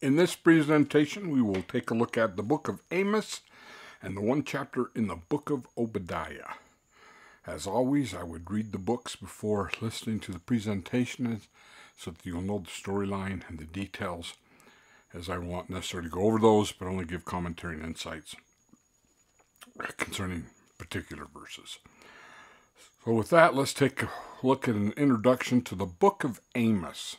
In this presentation, we will take a look at the book of Amos and the one chapter in the book of Obadiah. As always, I would read the books before listening to the presentation so that you'll know the storyline and the details, as I won't necessarily go over those, but only give commentary and insights concerning particular verses. So, with that, let's take a look at an introduction to the book of Amos.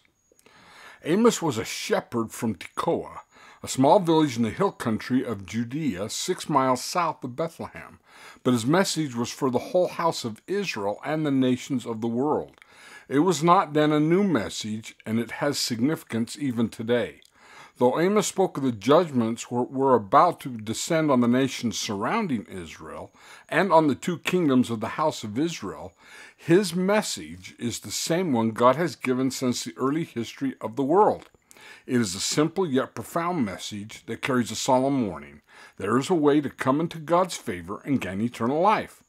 Amos was a shepherd from Tekoa, a small village in the hill country of Judea, six miles south of Bethlehem. But his message was for the whole house of Israel and the nations of the world. It was not then a new message, and it has significance even today. Though Amos spoke of the judgments were, were about to descend on the nations surrounding Israel and on the two kingdoms of the house of Israel, his message is the same one God has given since the early history of the world. It is a simple yet profound message that carries a solemn warning. There is a way to come into God's favor and gain eternal life.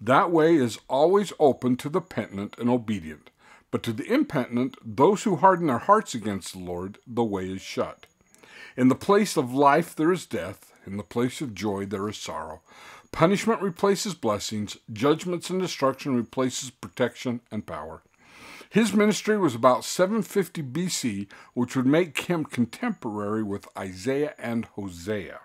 That way is always open to the penitent and obedient, but to the impenitent, those who harden their hearts against the Lord, the way is shut. In the place of life there is death, in the place of joy there is sorrow. Punishment replaces blessings, judgments and destruction replaces protection and power. His ministry was about 750 BC, which would make him contemporary with Isaiah and Hosea.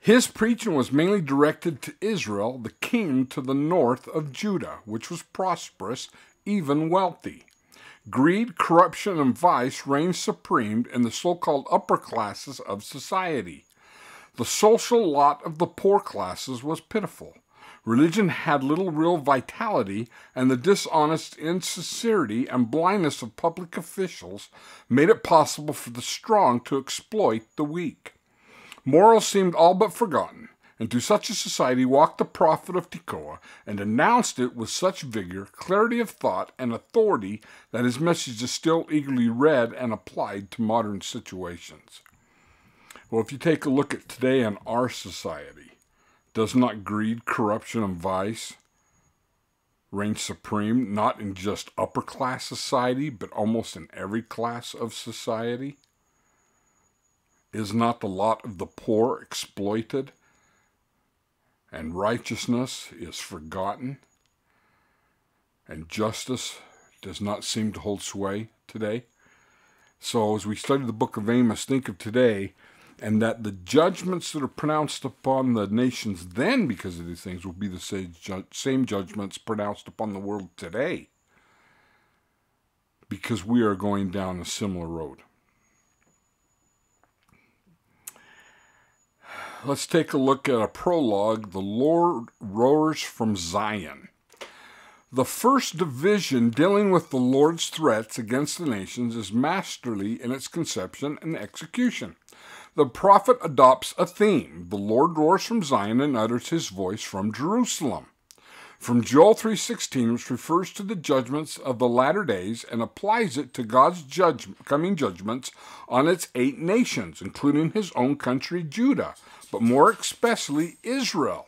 His preaching was mainly directed to Israel, the kingdom to the north of Judah, which was prosperous, even wealthy. Greed, corruption, and vice reigned supreme in the so called upper classes of society. The social lot of the poor classes was pitiful. Religion had little real vitality, and the dishonest insincerity and blindness of public officials made it possible for the strong to exploit the weak. Morals seemed all but forgotten. Into such a society walked the prophet of Tekoa and announced it with such vigor, clarity of thought, and authority that his message is still eagerly read and applied to modern situations. Well, if you take a look at today in our society, does not greed, corruption, and vice reign supreme, not in just upper class society, but almost in every class of society? Is not the lot of the poor exploited? And righteousness is forgotten, and justice does not seem to hold sway today. So, as we study the book of Amos, think of today, and that the judgments that are pronounced upon the nations then because of these things will be the same judgments pronounced upon the world today because we are going down a similar road. Let's take a look at a prologue The Lord Roars from Zion. The first division dealing with the Lord's threats against the nations is masterly in its conception and execution. The prophet adopts a theme. The Lord roars from Zion and utters his voice from Jerusalem. From Joel 3:16 which refers to the judgments of the latter days and applies it to God's judgment, coming judgments on its eight nations, including his own country Judah, but more especially Israel.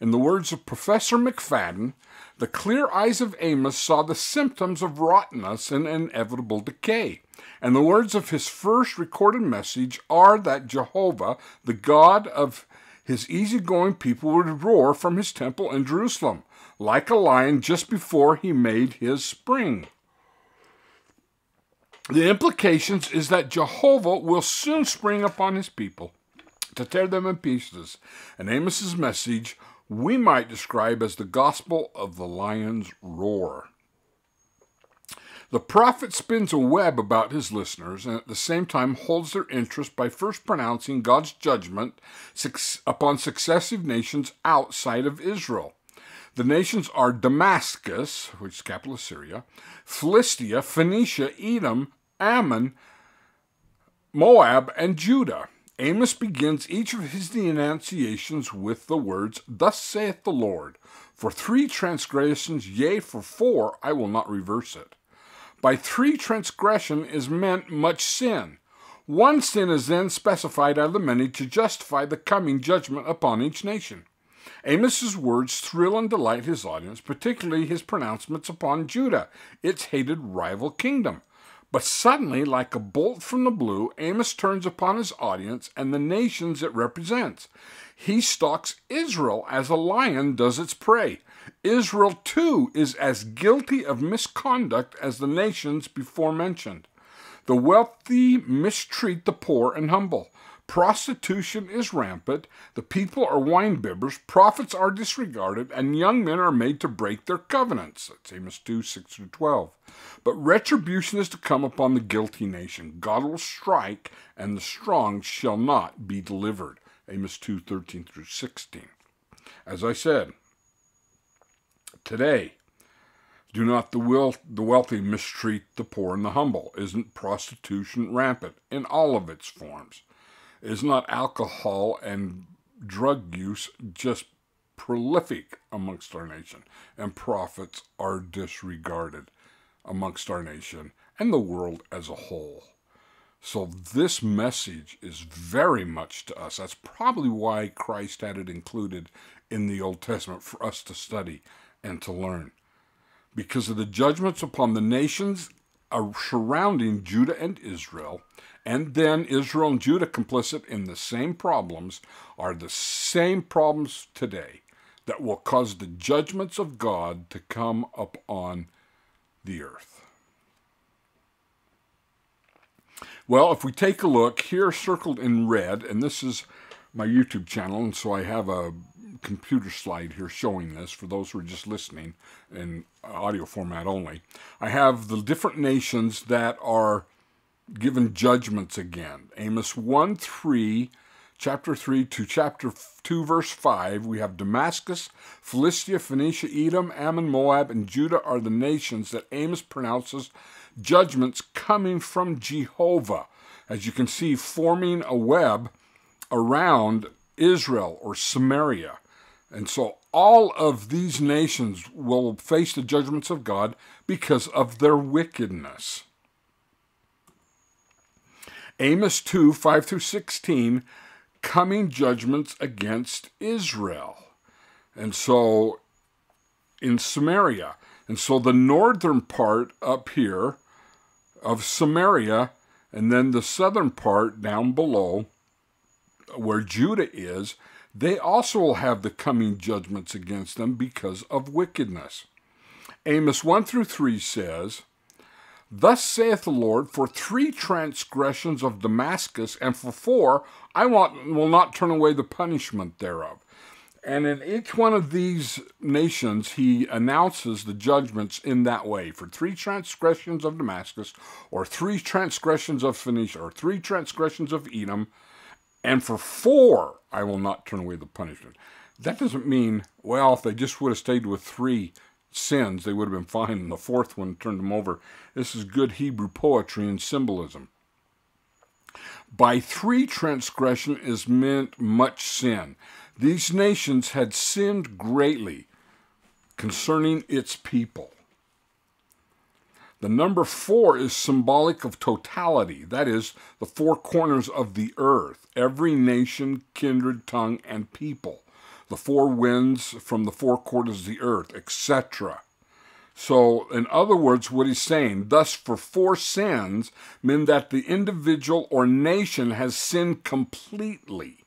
In the words of Professor McFadyen, the clear eyes of Amos saw the symptoms of rottenness and inevitable decay. And the words of his first recorded message are that Jehovah, the God of his easygoing people, would roar from his temple in Jerusalem, like a lion just before he made his spring. The implications is that Jehovah will soon spring upon his people to tear them in pieces. And Amos's message we might describe as the gospel of the lion's roar. The prophet spins a web about his listeners and at the same time holds their interest by first pronouncing God's judgment upon successive nations outside of Israel. The nations are Damascus, which is capital of Syria, Philistia, Phoenicia, Edom, Ammon, Moab, and Judah. Amos begins each of his denunciations with the words, Thus saith the Lord, for three transgressions, yea, for four, I will not reverse it. By three transgression is meant much sin. One sin is then specified out of the many to justify the coming judgment upon each nation. Amos's words thrill and delight his audience, particularly his pronouncements upon Judah, its hated rival kingdom. But suddenly, like a bolt from the blue, Amos turns upon his audience and the nations it represents. He stalks Israel as a lion does its prey. Israel, too, is as guilty of misconduct as the nations before mentioned. The wealthy mistreat the poor and humble. Prostitution is rampant, the people are winebibbers, prophets are disregarded, and young men are made to break their covenants. That's Amos 2 6 through 12. But retribution is to come upon the guilty nation. God will strike, and the strong shall not be delivered. Amos 2 13 through 16. As I said, today, do not the, will, the wealthy mistreat the poor and the humble. Isn't prostitution rampant in all of its forms? Is not alcohol and drug use just prolific amongst our nation? And prophets are disregarded amongst our nation and the world as a whole. So this message is very much to us. That's probably why Christ had it included in the Old Testament for us to study and to learn. Because of the judgments upon the nations surrounding Judah and Israel, and then Israel and Judah complicit in the same problems, are the same problems today that will cause the judgments of God to come upon the earth. Well, if we take a look, here circled in red, and this is my YouTube channel, and so I have a computer slide here showing this for those who are just listening in uh, audio format only. I have the different nations that are given judgments again. Amos 1 3, chapter 3 to chapter 2, verse 5. We have Damascus, Philistia, Phoenicia, Edom, Ammon, Moab, and Judah are the nations that Amos pronounces judgments coming from Jehovah. As you can see, forming a web around Israel or Samaria. And so all of these nations will face the judgments of God because of their wickedness. Amos 2 5 through 16, coming judgments against Israel. And so in Samaria. And so the northern part up here of Samaria, and then the southern part down below where Judah is, they also will have the coming judgments against them because of wickedness. Amos 1 through 3 says, Thus saith the Lord, for three transgressions of Damascus, and for four, I will not turn away the punishment thereof. And in each one of these nations, he announces the judgments in that way. For three transgressions of Damascus, or three transgressions of Phoenicia, or three transgressions of Edom, and for four, I will not turn away the punishment. That doesn't mean, well, if they just would have stayed with three sins, they would have been fine, and the fourth one turned them over. This is good Hebrew poetry and symbolism. By three, transgression is meant much sin. These nations had sinned greatly concerning its people. The number four is symbolic of totality, that is, the four corners of the earth, every nation, kindred, tongue, and people, the four winds from the four quarters of the earth, etc. So, in other words, what he's saying, thus for four sins, mean that the individual or nation has sinned completely.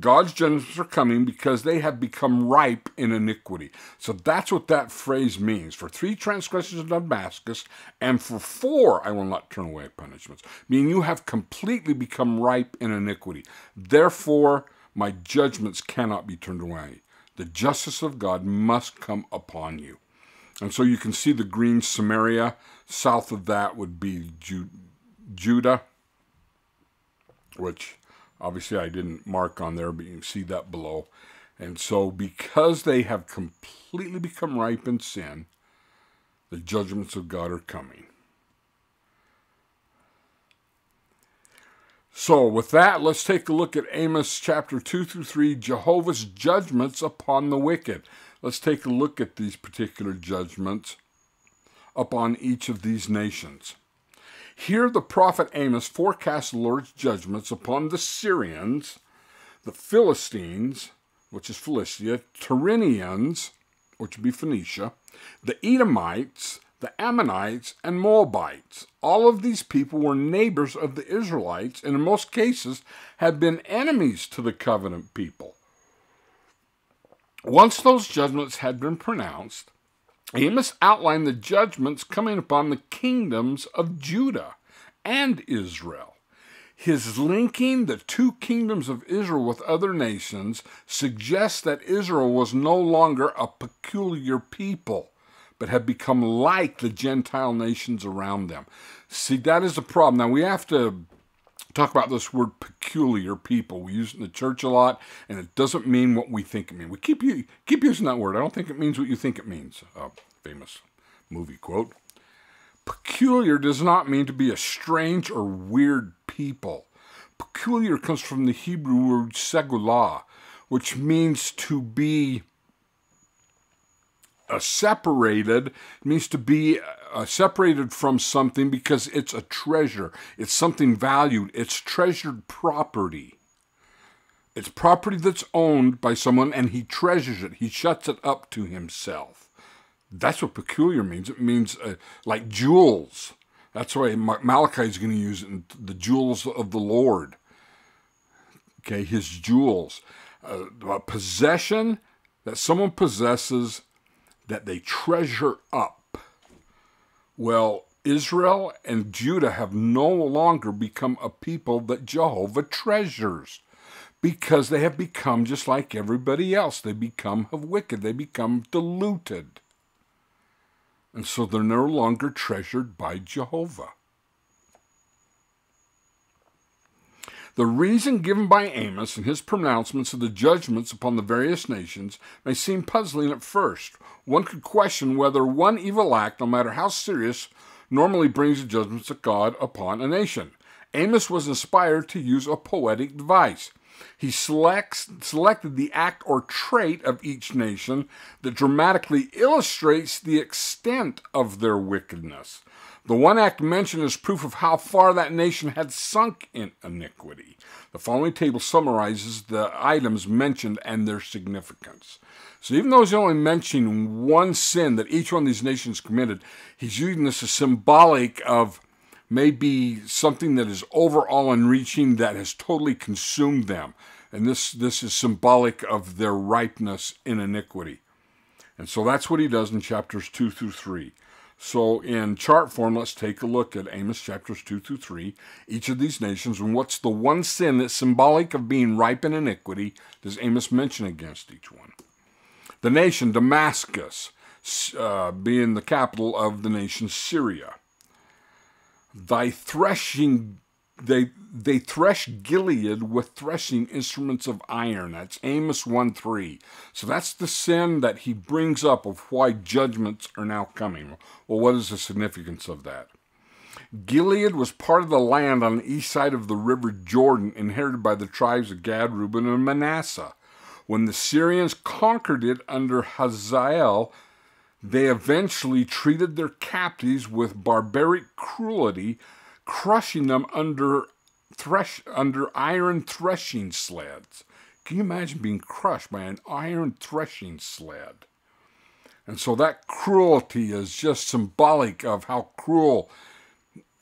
God's judgments are coming because they have become ripe in iniquity. So that's what that phrase means. For three transgressions of Damascus, and for four I will not turn away punishments. Meaning you have completely become ripe in iniquity. Therefore, my judgments cannot be turned away. The justice of God must come upon you. And so you can see the green Samaria. South of that would be Judah, which Obviously, I didn't mark on there, but you can see that below. And so, because they have completely become ripe in sin, the judgments of God are coming. So, with that, let's take a look at Amos chapter 2 through 3 Jehovah's judgments upon the wicked. Let's take a look at these particular judgments upon each of these nations. Here the prophet Amos forecasts the Lord's judgments upon the Syrians, the Philistines, which is Philistia, Tyrians, which would be Phoenicia, the Edomites, the Ammonites, and Moabites. All of these people were neighbors of the Israelites and in most cases had been enemies to the covenant people. Once those judgments had been pronounced, Amos outlined the judgments coming upon the kingdoms of Judah and Israel. His linking the two kingdoms of Israel with other nations suggests that Israel was no longer a peculiar people, but had become like the Gentile nations around them. See, that is the problem. Now, we have to talk about this word peculiar people. We use it in the church a lot, and it doesn't mean what we think it means. We keep, keep using that word. I don't think it means what you think it means. A famous movie quote. Peculiar does not mean to be a strange or weird people. Peculiar comes from the Hebrew word segulah, which means to be uh, separated, means to be uh, separated from something because it's a treasure. It's something valued. It's treasured property. It's property that's owned by someone and he treasures it. He shuts it up to himself. That's what peculiar means. It means uh, like jewels. That's why Malachi is going to use it, the jewels of the Lord. Okay, his jewels. Uh, a possession that someone possesses that they treasure up. Well, Israel and Judah have no longer become a people that Jehovah treasures because they have become just like everybody else. They become wicked, they become diluted and so they're no longer treasured by Jehovah. The reason given by Amos in his pronouncements of the judgments upon the various nations may seem puzzling at first. One could question whether one evil act, no matter how serious, normally brings the judgments of God upon a nation. Amos was inspired to use a poetic device. He selects, selected the act or trait of each nation that dramatically illustrates the extent of their wickedness. The one act mentioned is proof of how far that nation had sunk in iniquity. The following table summarizes the items mentioned and their significance. So even though he's only mentioning one sin that each one of these nations committed, he's using this as symbolic of maybe something that is overall enreaching that has totally consumed them. And this, this is symbolic of their ripeness in iniquity. And so that's what he does in chapters 2 through 3. So in chart form, let's take a look at Amos chapters 2 through 3, each of these nations, and what's the one sin that's symbolic of being ripe in iniquity does Amos mention against each one? The nation Damascus, uh, being the capital of the nation Syria thy threshing they they thresh Gilead with threshing instruments of iron. That's Amos 1 3. So that's the sin that he brings up of why judgments are now coming. Well, what is the significance of that? Gilead was part of the land on the east side of the river Jordan, inherited by the tribes of Gad, Reuben, and Manasseh. When the Syrians conquered it under Hazael, they eventually treated their captives with barbaric cruelty, crushing them under thresh under iron threshing sleds. Can you imagine being crushed by an iron threshing sled? And so that cruelty is just symbolic of how cruel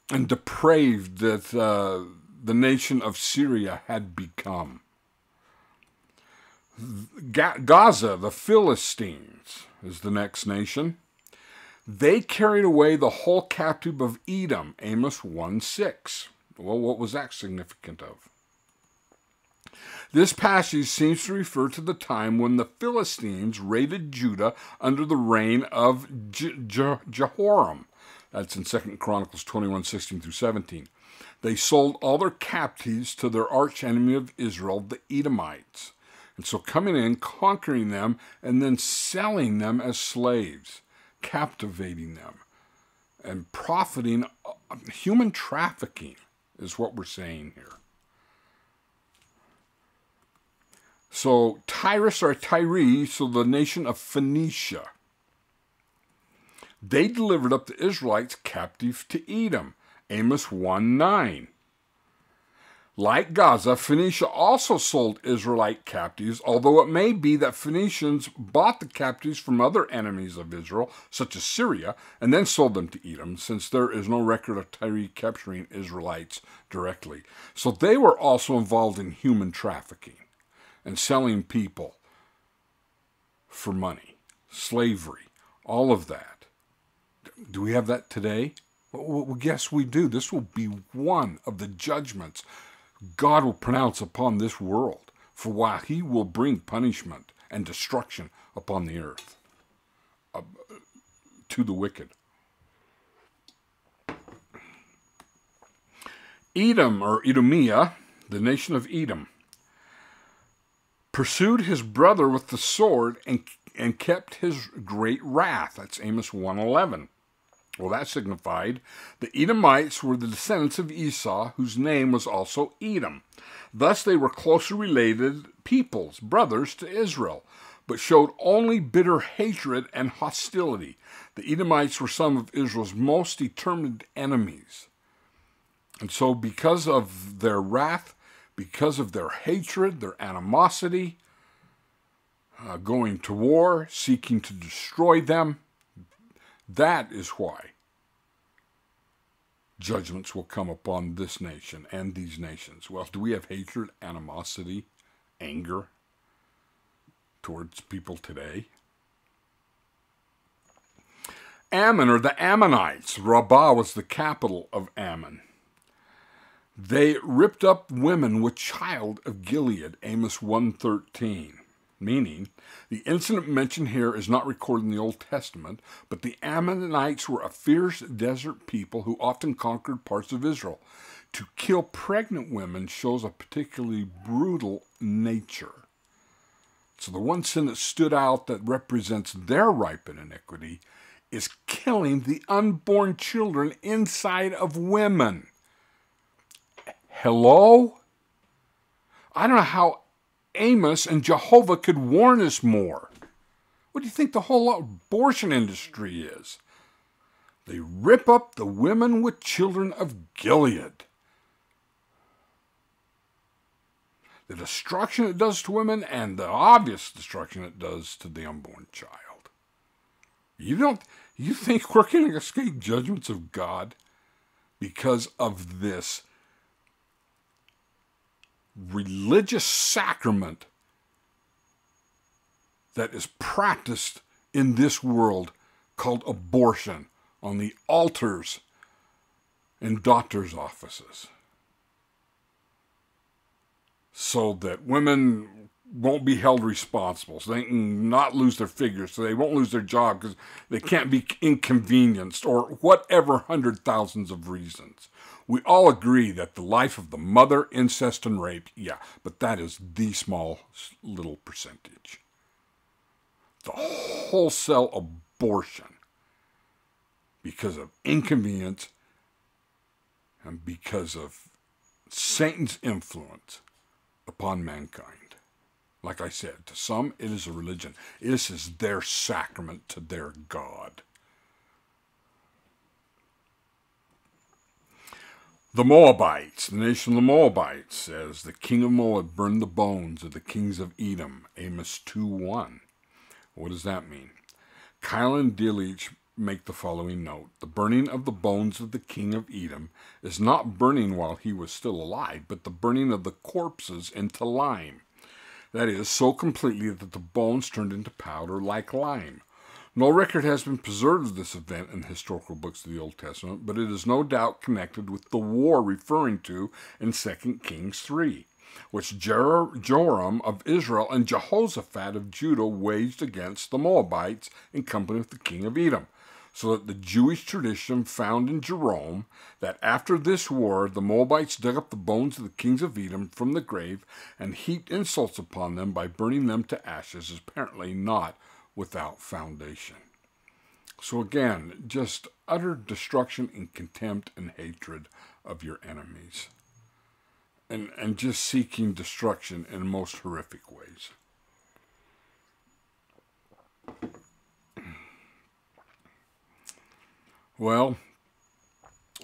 and depraved that uh, the nation of Syria had become. Gaza, the Philistines, is the next nation. They carried away the whole captive of Edom, Amos 1 6. Well, what was that significant of? This passage seems to refer to the time when the Philistines raided Judah under the reign of Je- Je- Jehoram. That's in 2 Chronicles 21 16 through 17. They sold all their captives to their arch enemy of Israel, the Edomites. And so coming in, conquering them, and then selling them as slaves, captivating them, and profiting. Human trafficking is what we're saying here. So Tyrus or Tyre, so the nation of Phoenicia, they delivered up the Israelites captive to Edom. Amos 1 9. Like Gaza, Phoenicia also sold Israelite captives, although it may be that Phoenicians bought the captives from other enemies of Israel, such as Syria, and then sold them to Edom, since there is no record of Tyre capturing Israelites directly. So they were also involved in human trafficking and selling people for money, slavery, all of that. Do we have that today? Well, yes, we do. This will be one of the judgments God will pronounce upon this world, for while he will bring punishment and destruction upon the earth uh, to the wicked. Edom, or Edomia, the nation of Edom, pursued his brother with the sword and, and kept his great wrath. That's Amos 111. Well, that signified the Edomites were the descendants of Esau, whose name was also Edom. Thus, they were closely related peoples, brothers to Israel, but showed only bitter hatred and hostility. The Edomites were some of Israel's most determined enemies. And so, because of their wrath, because of their hatred, their animosity, uh, going to war, seeking to destroy them, that is why judgments will come upon this nation and these nations. Well, do we have hatred, animosity, anger towards people today? Ammon, or the Ammonites, Rabbah was the capital of Ammon. They ripped up women with child of Gilead, Amos 113 meaning the incident mentioned here is not recorded in the Old Testament, but the Ammonites were a fierce desert people who often conquered parts of Israel. To kill pregnant women shows a particularly brutal nature. So the one sin that stood out that represents their ripened iniquity is killing the unborn children inside of women. Hello? I don't know how Amos and Jehovah could warn us more. What do you think the whole abortion industry is? They rip up the women with children of Gilead. The destruction it does to women and the obvious destruction it does to the unborn child. You don't you think we're going to escape judgments of God because of this religious sacrament that is practiced in this world called abortion on the altars in doctors' offices. So that women won't be held responsible, so they can not lose their figures, so they won't lose their job because they can't be inconvenienced, or whatever hundred thousands of reasons. We all agree that the life of the mother, incest, and rape, yeah, but that is the small little percentage. The wholesale abortion because of inconvenience and because of Satan's influence upon mankind. Like I said, to some it is a religion. This is their sacrament to their God. The Moabites, the nation of the Moabites, says the king of Moab burned the bones of the kings of Edom, Amos 2.1. What does that mean? Keil and Delitzsch make the following note. The burning of the bones of the king of Edom is not burning while he was still alive, but the burning of the corpses into lime. That is, so completely that the bones turned into powder like lime. No record has been preserved of this event in the historical books of the Old Testament, but it is no doubt connected with the war referring to in 2 Kings 3, which Joram of Israel and Jehoshaphat of Judah waged against the Moabites in company with the king of Edom. So that the Jewish tradition found in Jerome that after this war the Moabites dug up the bones of the kings of Edom from the grave and heaped insults upon them by burning them to ashes is apparently not without foundation. So again, just utter destruction and contempt and hatred of your enemies. And, and just seeking destruction in most horrific ways. Well,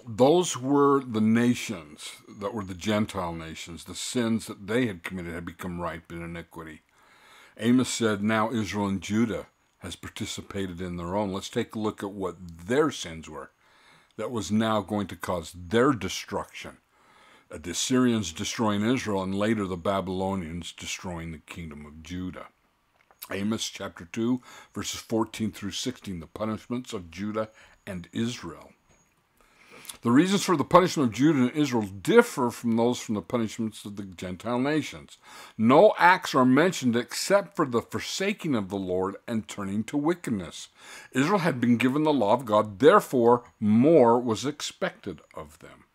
those were the nations that were the Gentile nations, the sins that they had committed had become ripe in iniquity. Amos said, Now Israel and Judah has participated in their own. Let's take a look at what their sins were that was now going to cause their destruction. Uh, the Assyrians destroying Israel, and later the Babylonians destroying the kingdom of Judah. Amos chapter 2, verses 14 through 16, the punishments of Judah and Israel. The reasons for the punishment of Judah and Israel differ from those from the punishments of the Gentile nations. No acts are mentioned except for the forsaking of the Lord and turning to wickedness. Israel had been given the law of God, therefore, more was expected of them.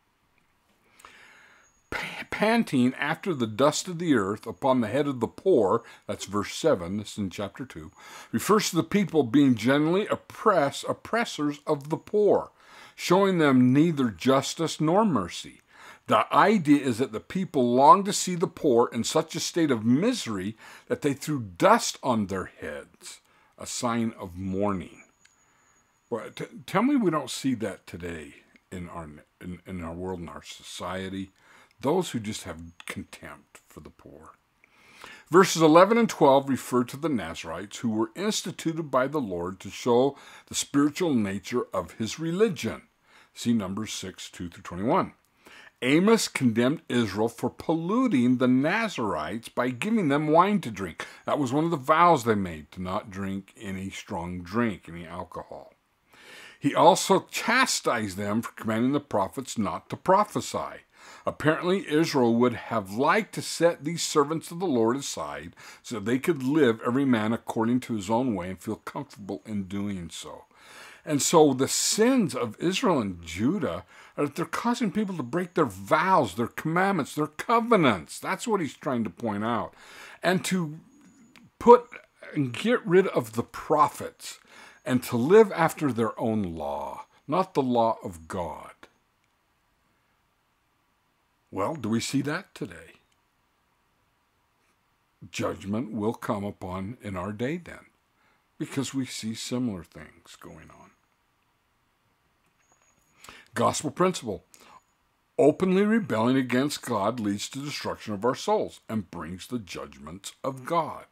Panting after the dust of the earth upon the head of the poor, that's verse 7, this is in chapter 2, refers to the people being generally oppress, oppressors of the poor showing them neither justice nor mercy. The idea is that the people longed to see the poor in such a state of misery that they threw dust on their heads, a sign of mourning. Well, tell me we don't see that today in our in, in our world in our society. Those who just have contempt for the poor. Verses 11 and 12 refer to the Nazarites who were instituted by the Lord to show the spiritual nature of his religion. See Numbers 6 2 through 21. Amos condemned Israel for polluting the Nazarites by giving them wine to drink. That was one of the vows they made to not drink any strong drink, any alcohol. He also chastised them for commanding the prophets not to prophesy. Apparently, Israel would have liked to set these servants of the Lord aside so they could live every man according to his own way and feel comfortable in doing so. And so the sins of Israel and Judah are that they're causing people to break their vows, their commandments, their covenants. That's what he's trying to point out. And to put and get rid of the prophets and to live after their own law, not the law of God. Well, do we see that today? Judgment will come upon in our day then, because we see similar things going on. Gospel principle openly rebelling against God leads to destruction of our souls and brings the judgments of God.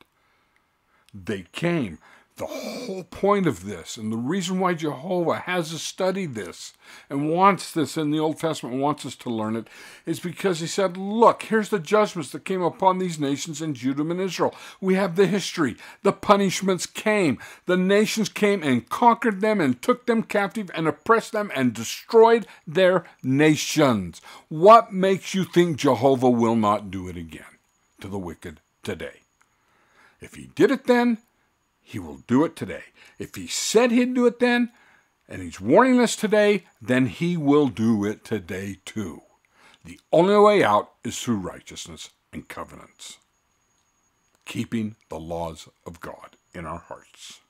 They came the whole point of this and the reason why Jehovah has us study this and wants this in the Old Testament, wants us to learn it, is because he said, Look, here's the judgments that came upon these nations in Judah and Israel. We have the history. The punishments came. The nations came and conquered them and took them captive and oppressed them and destroyed their nations. What makes you think Jehovah will not do it again to the wicked today? If he did it then, he will do it today. If he said he'd do it then, and he's warning us today, then he will do it today too. The only way out is through righteousness and covenants, keeping the laws of God in our hearts.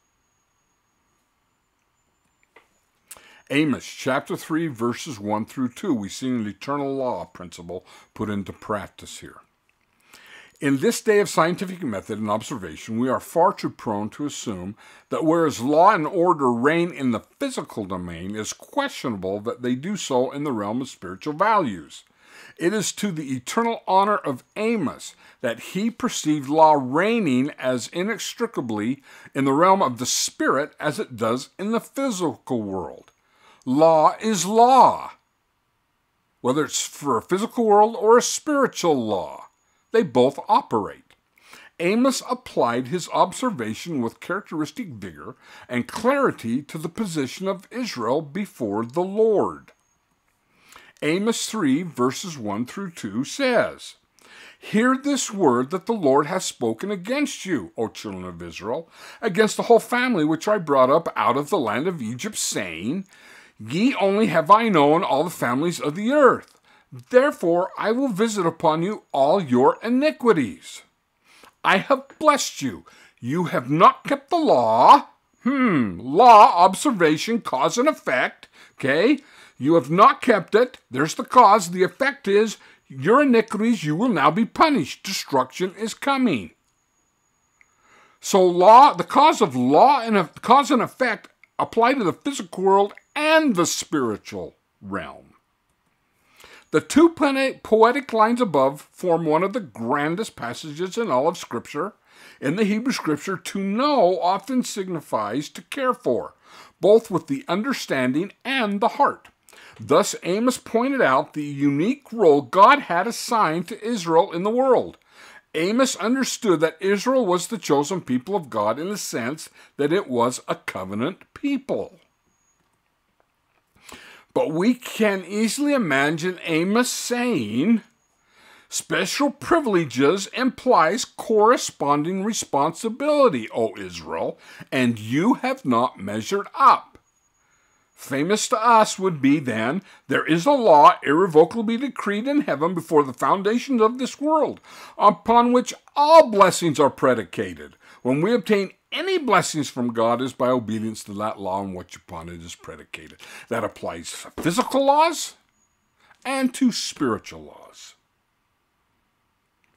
Amos chapter 3, verses 1 through 2, we see an eternal law principle put into practice here. In this day of scientific method and observation, we are far too prone to assume that whereas law and order reign in the physical domain, it is questionable that they do so in the realm of spiritual values. It is to the eternal honor of Amos that he perceived law reigning as inextricably in the realm of the spirit as it does in the physical world. Law is law, whether it's for a physical world or a spiritual law. They both operate. Amos applied his observation with characteristic vigor and clarity to the position of Israel before the Lord. Amos 3, verses 1 through 2 says, Hear this word that the Lord hath spoken against you, O children of Israel, against the whole family which I brought up out of the land of Egypt, saying, Ye only have I known all the families of the earth. Therefore, I will visit upon you all your iniquities. I have blessed you. You have not kept the law. Hmm, law, observation, cause and effect. Okay? You have not kept it. There's the cause. The effect is your iniquities, you will now be punished. Destruction is coming. So, law, the cause of law and cause and effect apply to the physical world and the spiritual realm. The two poetic lines above form one of the grandest passages in all of Scripture. In the Hebrew Scripture, to know often signifies to care for, both with the understanding and the heart. Thus, Amos pointed out the unique role God had assigned to Israel in the world. Amos understood that Israel was the chosen people of God in the sense that it was a covenant people. But we can easily imagine Amos saying, Special privileges implies corresponding responsibility, O Israel, and you have not measured up. Famous to us would be then, there is a law irrevocably decreed in heaven before the foundations of this world, upon which all blessings are predicated. When we obtain any blessings from God is by obedience to that law and which upon it is predicated. That applies to physical laws and to spiritual laws.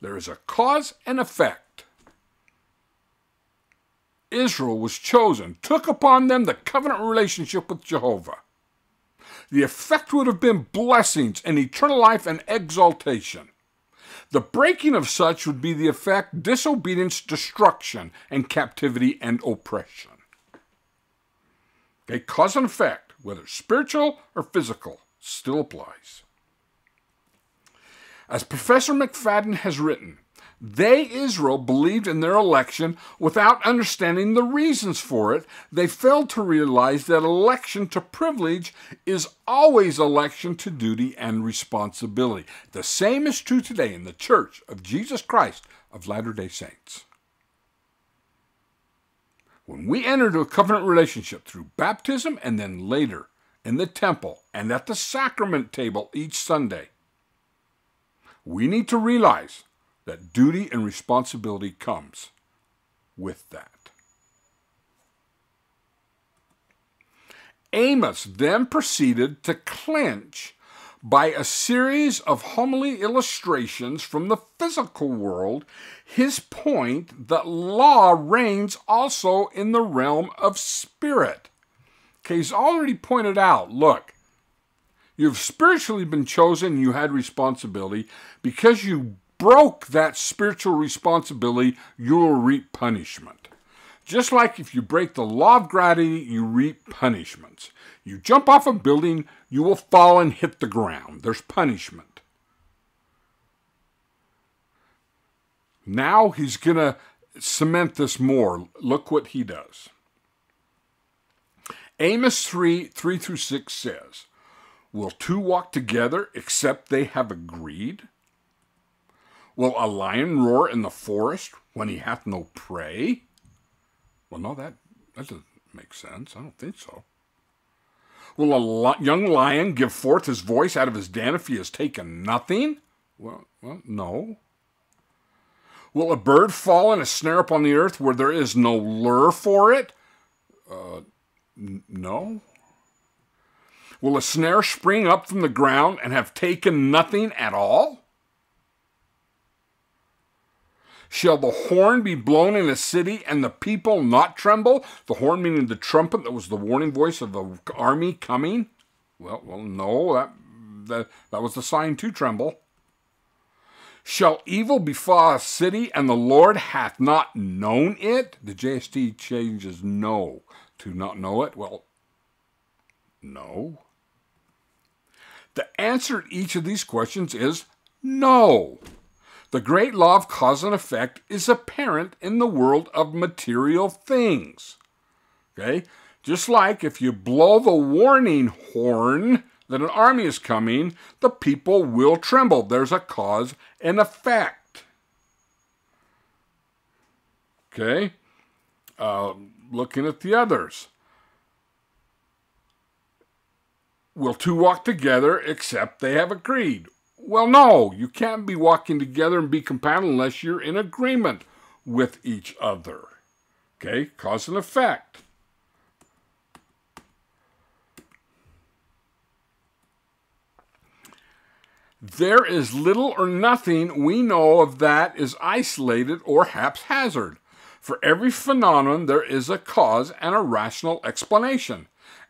There is a cause and effect Israel was chosen, took upon them the covenant relationship with Jehovah. The effect would have been blessings and eternal life and exaltation. The breaking of such would be the effect disobedience, destruction, and captivity and oppression. Okay, cause and effect, whether spiritual or physical, still applies. As Professor McFadyen has written, they, Israel, believed in their election without understanding the reasons for it. They failed to realize that election to privilege is always election to duty and responsibility. The same is true today in the Church of Jesus Christ of Latter day Saints. When we enter into a covenant relationship through baptism and then later in the temple and at the sacrament table each Sunday, we need to realize that duty and responsibility comes with that. Amos then proceeded to clinch by a series of homily illustrations from the physical world his point that law reigns also in the realm of spirit. Okay, he's already pointed out look, you've spiritually been chosen, you had responsibility because you broke that spiritual responsibility, you will reap punishment. Just like if you break the law of gravity, you reap punishments. You jump off a building, you will fall and hit the ground. There's punishment. Now he's going to cement this more. Look what he does. Amos 3 3 through 6 says, Will two walk together except they have agreed? Will a lion roar in the forest when he hath no prey? Well, no, that, that doesn't make sense. I don't think so. Will a young lion give forth his voice out of his den if he has taken nothing? Well, well, no. Will a bird fall in a snare upon the earth where there is no lure for it? Uh, n- no. Will a snare spring up from the ground and have taken nothing at all? Shall the horn be blown in a city and the people not tremble? The horn meaning the trumpet that was the warning voice of the army coming? Well, well, no, that, that, that was the sign to tremble. Shall evil befall a city and the Lord hath not known it? The JST changes no to not know it. Well, no. The answer to each of these questions is no. The great law of cause and effect is apparent in the world of material things. Okay? Just like if you blow the warning horn that an army is coming, the people will tremble. There's a cause and effect. Okay? Uh, looking at the others. Will two walk together except they have agreed? Well, no, you can't be walking together and be compatible unless you're in agreement with each other. Okay, cause and effect. There is little or nothing we know of that is isolated or haphazard. For every phenomenon, there is a cause and a rational explanation.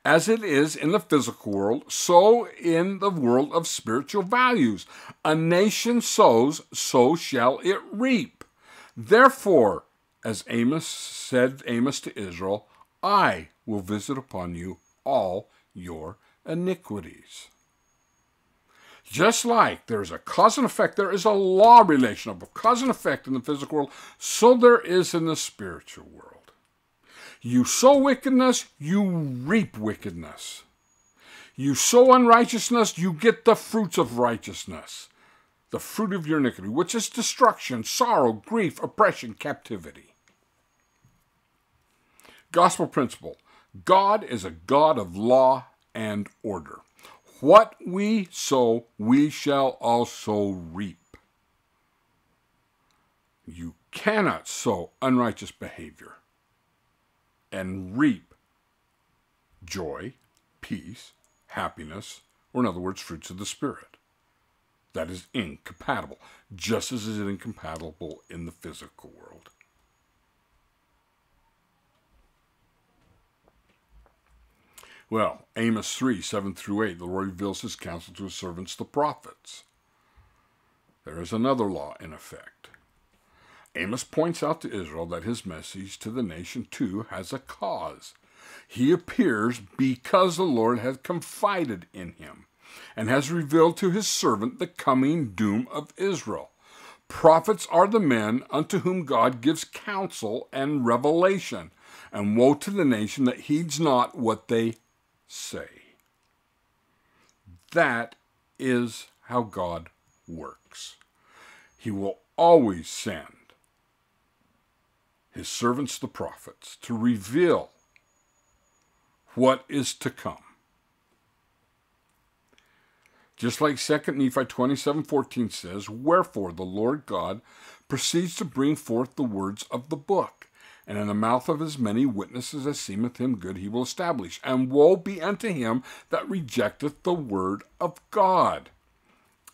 As it is in the physical world, so in the world of spiritual values. A nation sows, so shall it reap. Therefore, as Amos said Amos to Israel, I will visit upon you all your iniquities. Just like there's a cause and effect, there is a law relation of cause and effect in the physical world, so there is in the spiritual world. You sow wickedness, you reap wickedness. You sow unrighteousness, you get the fruits of righteousness. The fruit of your iniquity, which is destruction, sorrow, grief, oppression, captivity. Gospel principle God is a God of law and order. What we sow, we shall also reap. You cannot sow unrighteous behavior and reap joy, peace, happiness, or in other words, fruits of the Spirit. That is incompatible, just as is it incompatible in the physical world. Well, Amos 3 7 through 8, the Lord reveals his counsel to his servants, the prophets. There is another law in effect. Amos points out to Israel that his message to the nation too has a cause. He appears because the Lord has confided in him and has revealed to his servant the coming doom of Israel. Prophets are the men unto whom God gives counsel and revelation, and woe to the nation that heeds not what they say. That is how God works. He will always send his servants, the prophets, to reveal what is to come. Just like 2 Nephi 27:14 says, Wherefore the Lord God proceeds to bring forth the words of the book and in the mouth of as many witnesses as seemeth him good he will establish. And woe be unto him that rejecteth the word of God.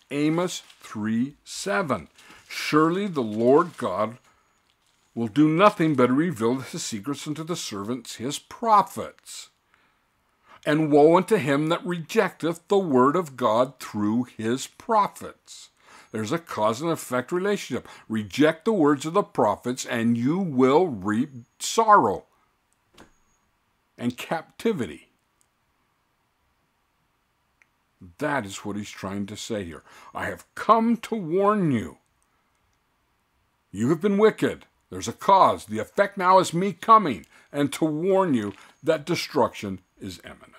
Amos 3 7. Surely the Lord God will do nothing but reveal his secrets unto the servants his prophets. And woe unto him that rejecteth the word of God through his prophets. There's a cause and effect relationship. Reject the words of the prophets, and you will reap sorrow and captivity. That is what he's trying to say here. I have come to warn you. You have been wicked. There's a cause. The effect now is me coming, and to warn you that destruction is imminent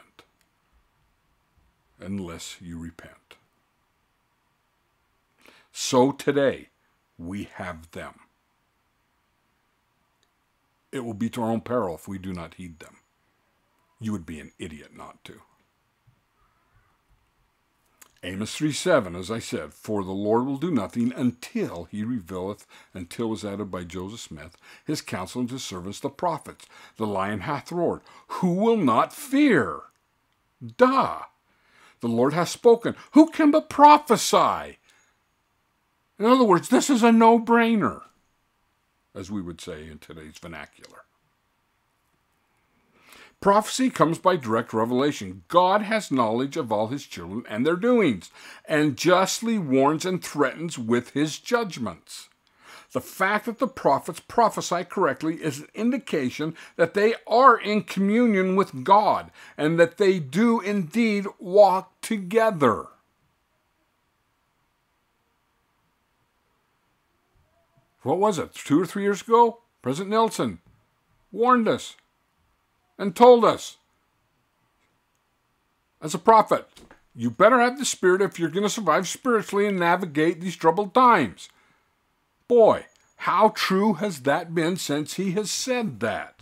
unless you repent. So today, we have them. It will be to our own peril if we do not heed them. You would be an idiot not to. Amos 3 7, as I said, For the Lord will do nothing until he revealeth, until was added by Joseph Smith, his counsel unto his servants the prophets. The lion hath roared. Who will not fear? Duh! The Lord hath spoken. Who can but prophesy? In other words, this is a no brainer, as we would say in today's vernacular. Prophecy comes by direct revelation. God has knowledge of all his children and their doings, and justly warns and threatens with his judgments. The fact that the prophets prophesy correctly is an indication that they are in communion with God and that they do indeed walk together. what was it, two or three years ago? President Nelson warned us and told us as a prophet, you better have the Spirit if you're going to survive spiritually and navigate these troubled times. Boy, how true has that been since he has said that?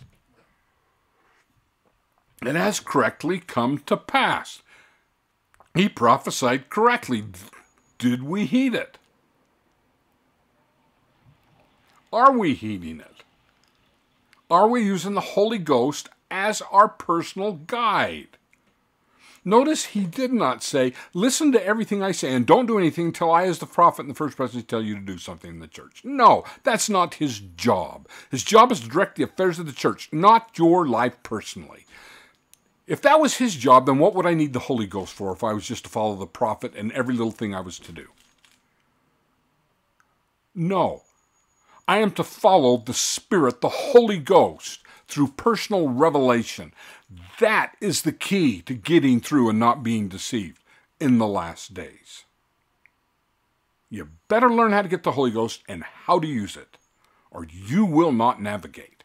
It has correctly come to pass. He prophesied correctly. Did we heed it? Are we heeding it? Are we using the Holy Ghost as our personal guide? Notice he did not say, listen to everything I say and don't do anything until I, as the prophet and the first person, tell you to do something in the church. No, that's not his job. His job is to direct the affairs of the church, not your life personally. If that was his job, then what would I need the Holy Ghost for if I was just to follow the prophet and every little thing I was to do? No. I am to follow the Spirit, the Holy Ghost, through personal revelation. That is the key to getting through and not being deceived in the last days. You better learn how to get the Holy Ghost and how to use it, or you will not navigate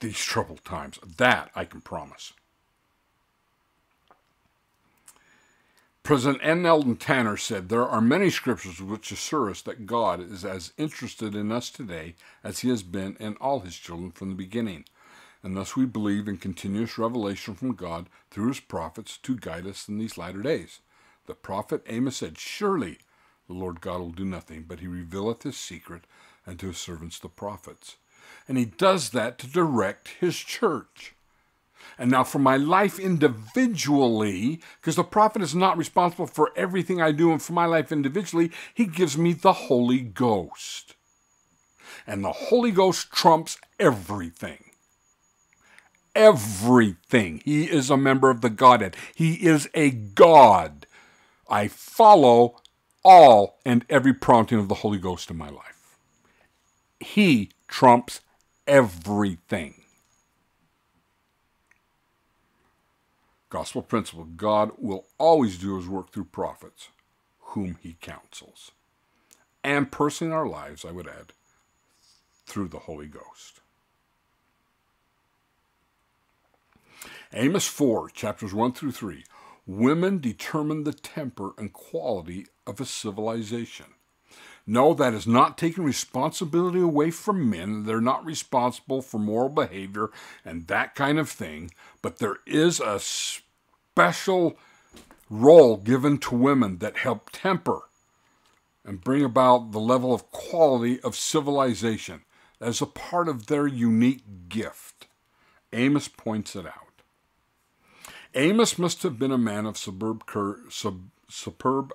these troubled times. That I can promise. President N. Eldon Tanner said, There are many scriptures which assure us that God is as interested in us today as he has been in all his children from the beginning. And thus we believe in continuous revelation from God through his prophets to guide us in these latter days. The prophet Amos said, Surely the Lord God will do nothing, but he revealeth his secret unto his servants the prophets. And he does that to direct his church. And now for my life individually, because the prophet is not responsible for everything I do, and for my life individually, he gives me the Holy Ghost. And the Holy Ghost trumps everything. Everything. He is a member of the Godhead. He is a God. I follow all and every prompting of the Holy Ghost in my life. He trumps everything. Gospel principle God will always do his work through prophets, whom he counsels. And personally in our lives, I would add, through the Holy Ghost. Amos 4, chapters 1 through 3. Women determine the temper and quality of a civilization. No, that is not taking responsibility away from men. They're not responsible for moral behavior and that kind of thing. But there is a special role given to women that help temper and bring about the level of quality of civilization as a part of their unique gift. Amos points it out. Amos must have been a man of superb, superb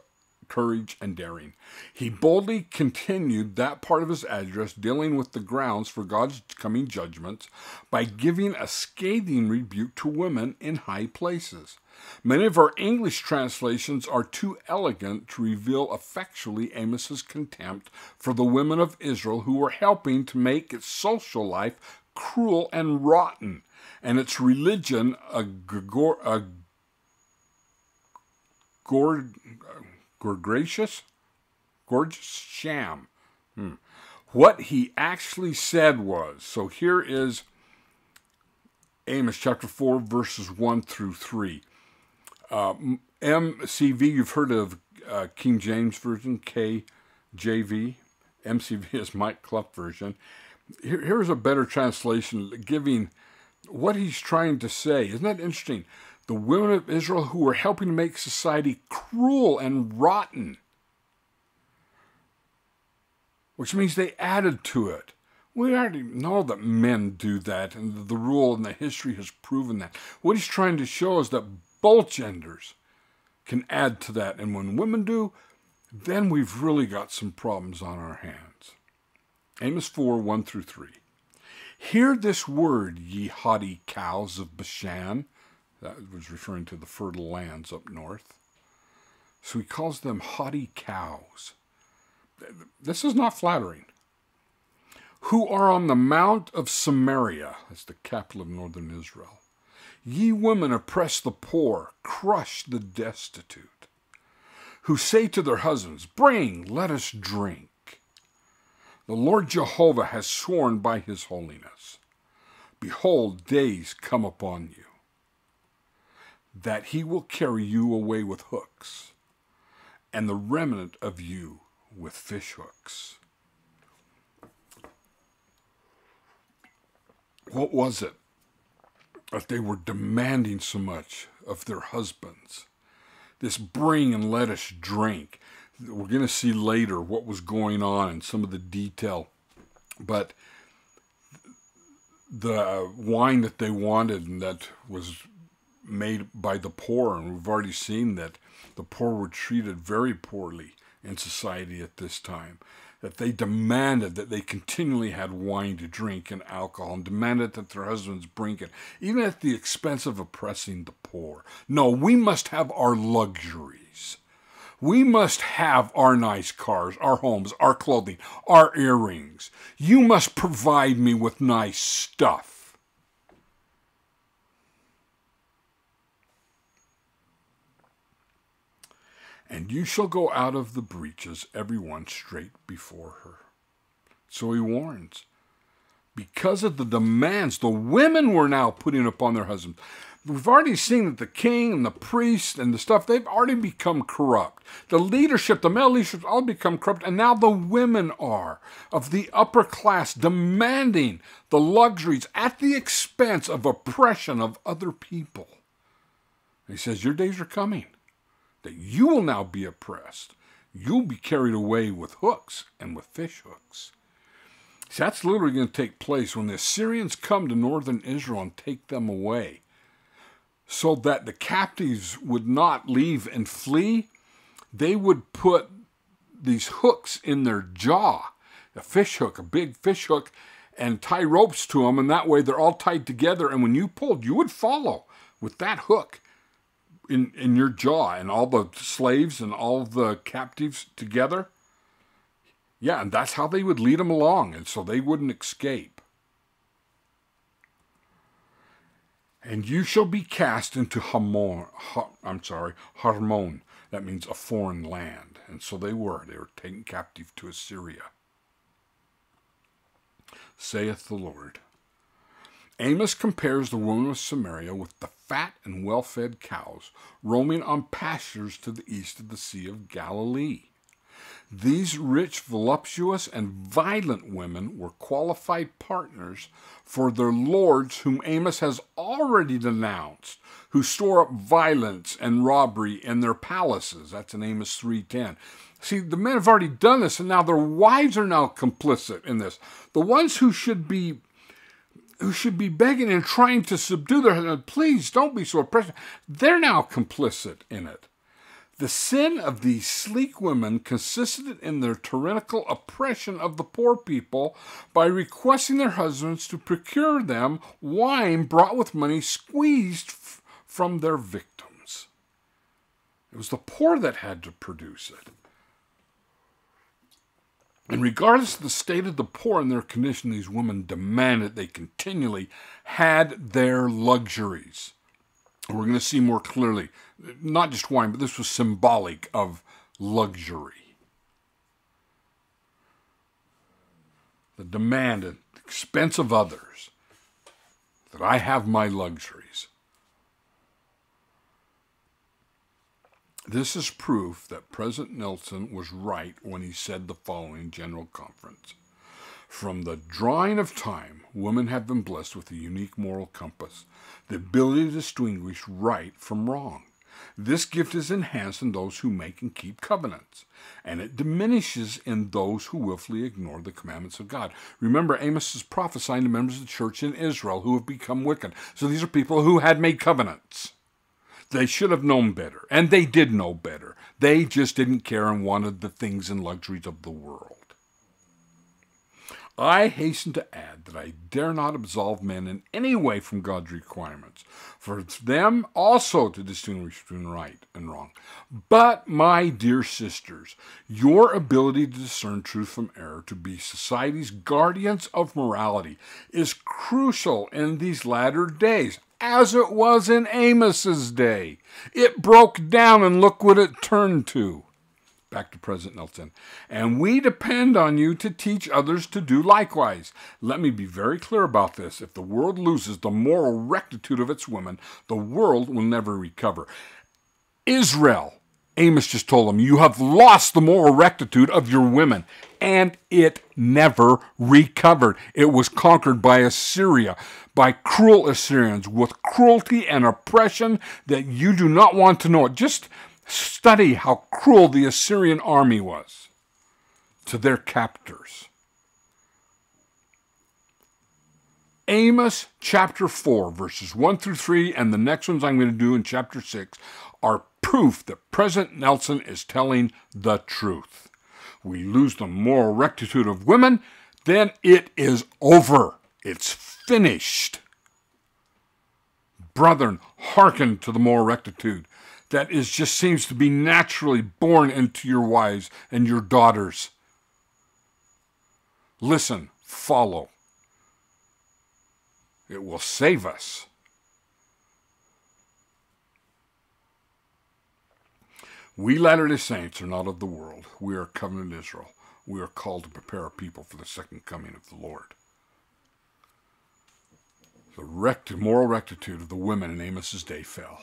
courage and daring. He boldly continued that part of his address dealing with the grounds for God's coming judgments by giving a scathing rebuke to women in high places. Many of our English translations are too elegant to reveal effectually Amos's contempt for the women of Israel who were helping to make its social life cruel and rotten and its religion a, gor- a gorgeous, gorgeous sham. Hmm. What he actually said was so here is Amos chapter 4, verses 1 through 3. Uh, MCV, you've heard of uh, King James Version, KJV. MCV is Mike Cluff version. Here, here's a better translation giving what he's trying to say. Isn't that interesting? The women of Israel who were helping to make society cruel and rotten, which means they added to it. We already know that men do that, and the rule and the history has proven that. What he's trying to show is that both genders can add to that, and when women do, then we've really got some problems on our hands. Amos 4 1 through 3. Hear this word, ye haughty cows of Bashan. That was referring to the fertile lands up north. So he calls them haughty cows. This is not flattering. Who are on the mount of Samaria, that's the capital of northern Israel. Ye women oppress the poor, crush the destitute. Who say to their husbands, Bring, let us drink. The Lord Jehovah has sworn by his holiness. Behold, days come upon you, that he will carry you away with hooks, and the remnant of you with fish hooks. What was it that they were demanding so much of their husbands? This bring and let us drink we're going to see later what was going on and some of the detail. But the wine that they wanted and that was made by the poor, and we've already seen that the poor were treated very poorly in society at this time. That they demanded that they continually had wine to drink and alcohol, and demanded that their husbands drink it, even at the expense of oppressing the poor. No, we must have our luxuries. We must have our nice cars, our homes, our clothing, our earrings. You must provide me with nice stuff. And you shall go out of the breaches, every one straight before her. So he warns. Because of the demands the women were now putting upon their husbands. We've already seen that the king and the priest and the stuff, they've already become corrupt. The leadership, the male leadership, all become corrupt, and now the women are of the upper class demanding the luxuries at the expense of oppression of other people. he says, Your days are coming that you will now be oppressed. You'll be carried away with hooks and with fish hooks. See, that's literally going to take place when the Assyrians come to northern Israel and take them away. So that the captives would not leave and flee, they would put these hooks in their jaw, a fish hook, a big fish hook, and tie ropes to them, and that way they're all tied together. And when you pulled, you would follow with that hook in, in your jaw and all the slaves and all the captives together. Yeah, and that's how they would lead them along, and so they wouldn't escape. And you shall be cast into Hamon, ha, I'm sorry, Harmon. That means a foreign land. And so they were. They were taken captive to Assyria. Saith the Lord. Amos compares the woman of Samaria with the fat and well fed cows roaming on pastures to the east of the Sea of Galilee. These rich, voluptuous, and violent women were qualified partners for their lords, whom Amos has already denounced, who store up violence and robbery in their palaces. That's in Amos 3:10. See, the men have already done this, and now their wives are now complicit in this. The ones who should be who should be begging and trying to subdue their husband, please don't be so oppressive. They're now complicit in it. The sin of these sleek women consisted in their tyrannical oppression of the poor people by requesting their husbands to procure them wine brought with money squeezed from their victims. It was the poor that had to produce it. And regardless of the state of the poor and their condition, these women demanded they continually had their luxuries. And we're going to see more clearly, not just wine, but this was symbolic of luxury. The demand at the expense of others that I have my luxuries. This is proof that President Nelson was right when he said the following General Conference. From the drawing of time, women have been blessed with a unique moral compass, the ability to distinguish right from wrong. This gift is enhanced in those who make and keep covenants, and it diminishes in those who willfully ignore the commandments of God. Remember, Amos is prophesying to members of the church in Israel who have become wicked. So these are people who had made covenants. They should have known better, and they did know better. They just didn't care and wanted the things and luxuries of the world. I hasten to add that I dare not absolve men in any way from God's requirements, for it's them also to distinguish between right and wrong. But, my dear sisters, your ability to discern truth from error, to be society's guardians of morality, is crucial in these latter days as it was in Amos's day. It broke down, and look what it turned to. Back to President Nelson. And we depend on you to teach others to do likewise. Let me be very clear about this. If the world loses the moral rectitude of its women, the world will never recover. Israel, Amos just told them, you have lost the moral rectitude of your women. And it never recovered. It was conquered by Assyria by cruel Assyrians with cruelty and oppression that you do not want to know. Just study how cruel the Assyrian army was to their captors. Amos chapter 4, verses 1 through 3, and the next ones I'm going to do in chapter 6 are proof that President Nelson is telling the truth. We lose the moral rectitude of women, then it is over. It's finished. Brethren, hearken to the moral rectitude that is just seems to be naturally born into your wives and your daughters. Listen, follow. It will save us. We Latter day Saints are not of the world. We are covenant Israel. We are called to prepare a people for the second coming of the Lord. The rect- moral rectitude of the women in Amos's day fell.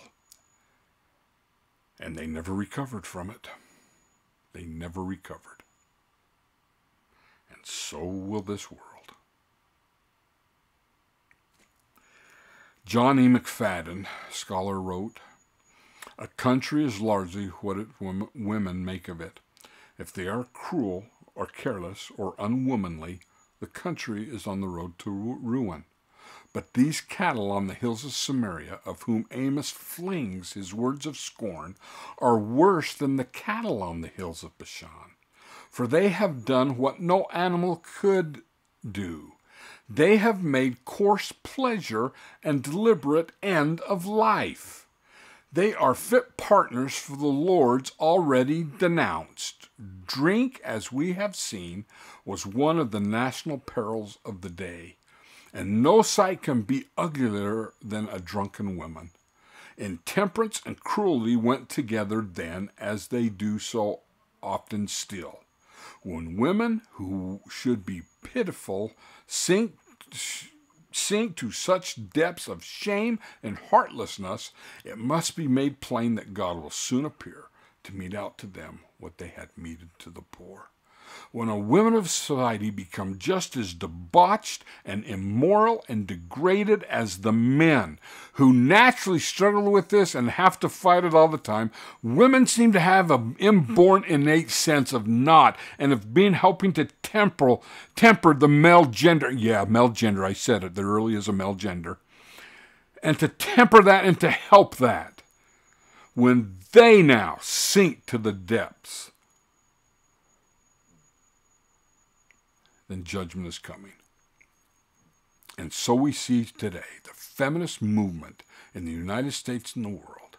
And they never recovered from it. They never recovered. And so will this world. John E. McFadyen, scholar, wrote A country is largely what it, women make of it. If they are cruel or careless or unwomanly, the country is on the road to ruin. But these cattle on the hills of Samaria, of whom Amos flings his words of scorn, are worse than the cattle on the hills of Bashan. For they have done what no animal could do. They have made coarse pleasure and deliberate end of life. They are fit partners for the Lord's already denounced. Drink, as we have seen, was one of the national perils of the day and no sight can be uglier than a drunken woman. Intemperance and cruelty went together then, as they do so often still. When women who should be pitiful sink, sink to such depths of shame and heartlessness, it must be made plain that God will soon appear to mete out to them what they had meted to the poor when a women of society become just as debauched and immoral and degraded as the men who naturally struggle with this and have to fight it all the time, women seem to have an inborn innate sense of not and of being helping to temper, temper the male gender. Yeah, male gender, I said it. There really is a male gender. And to temper that and to help that when they now sink to the depths then judgment is coming. And so we see today the feminist movement in the United States and the world.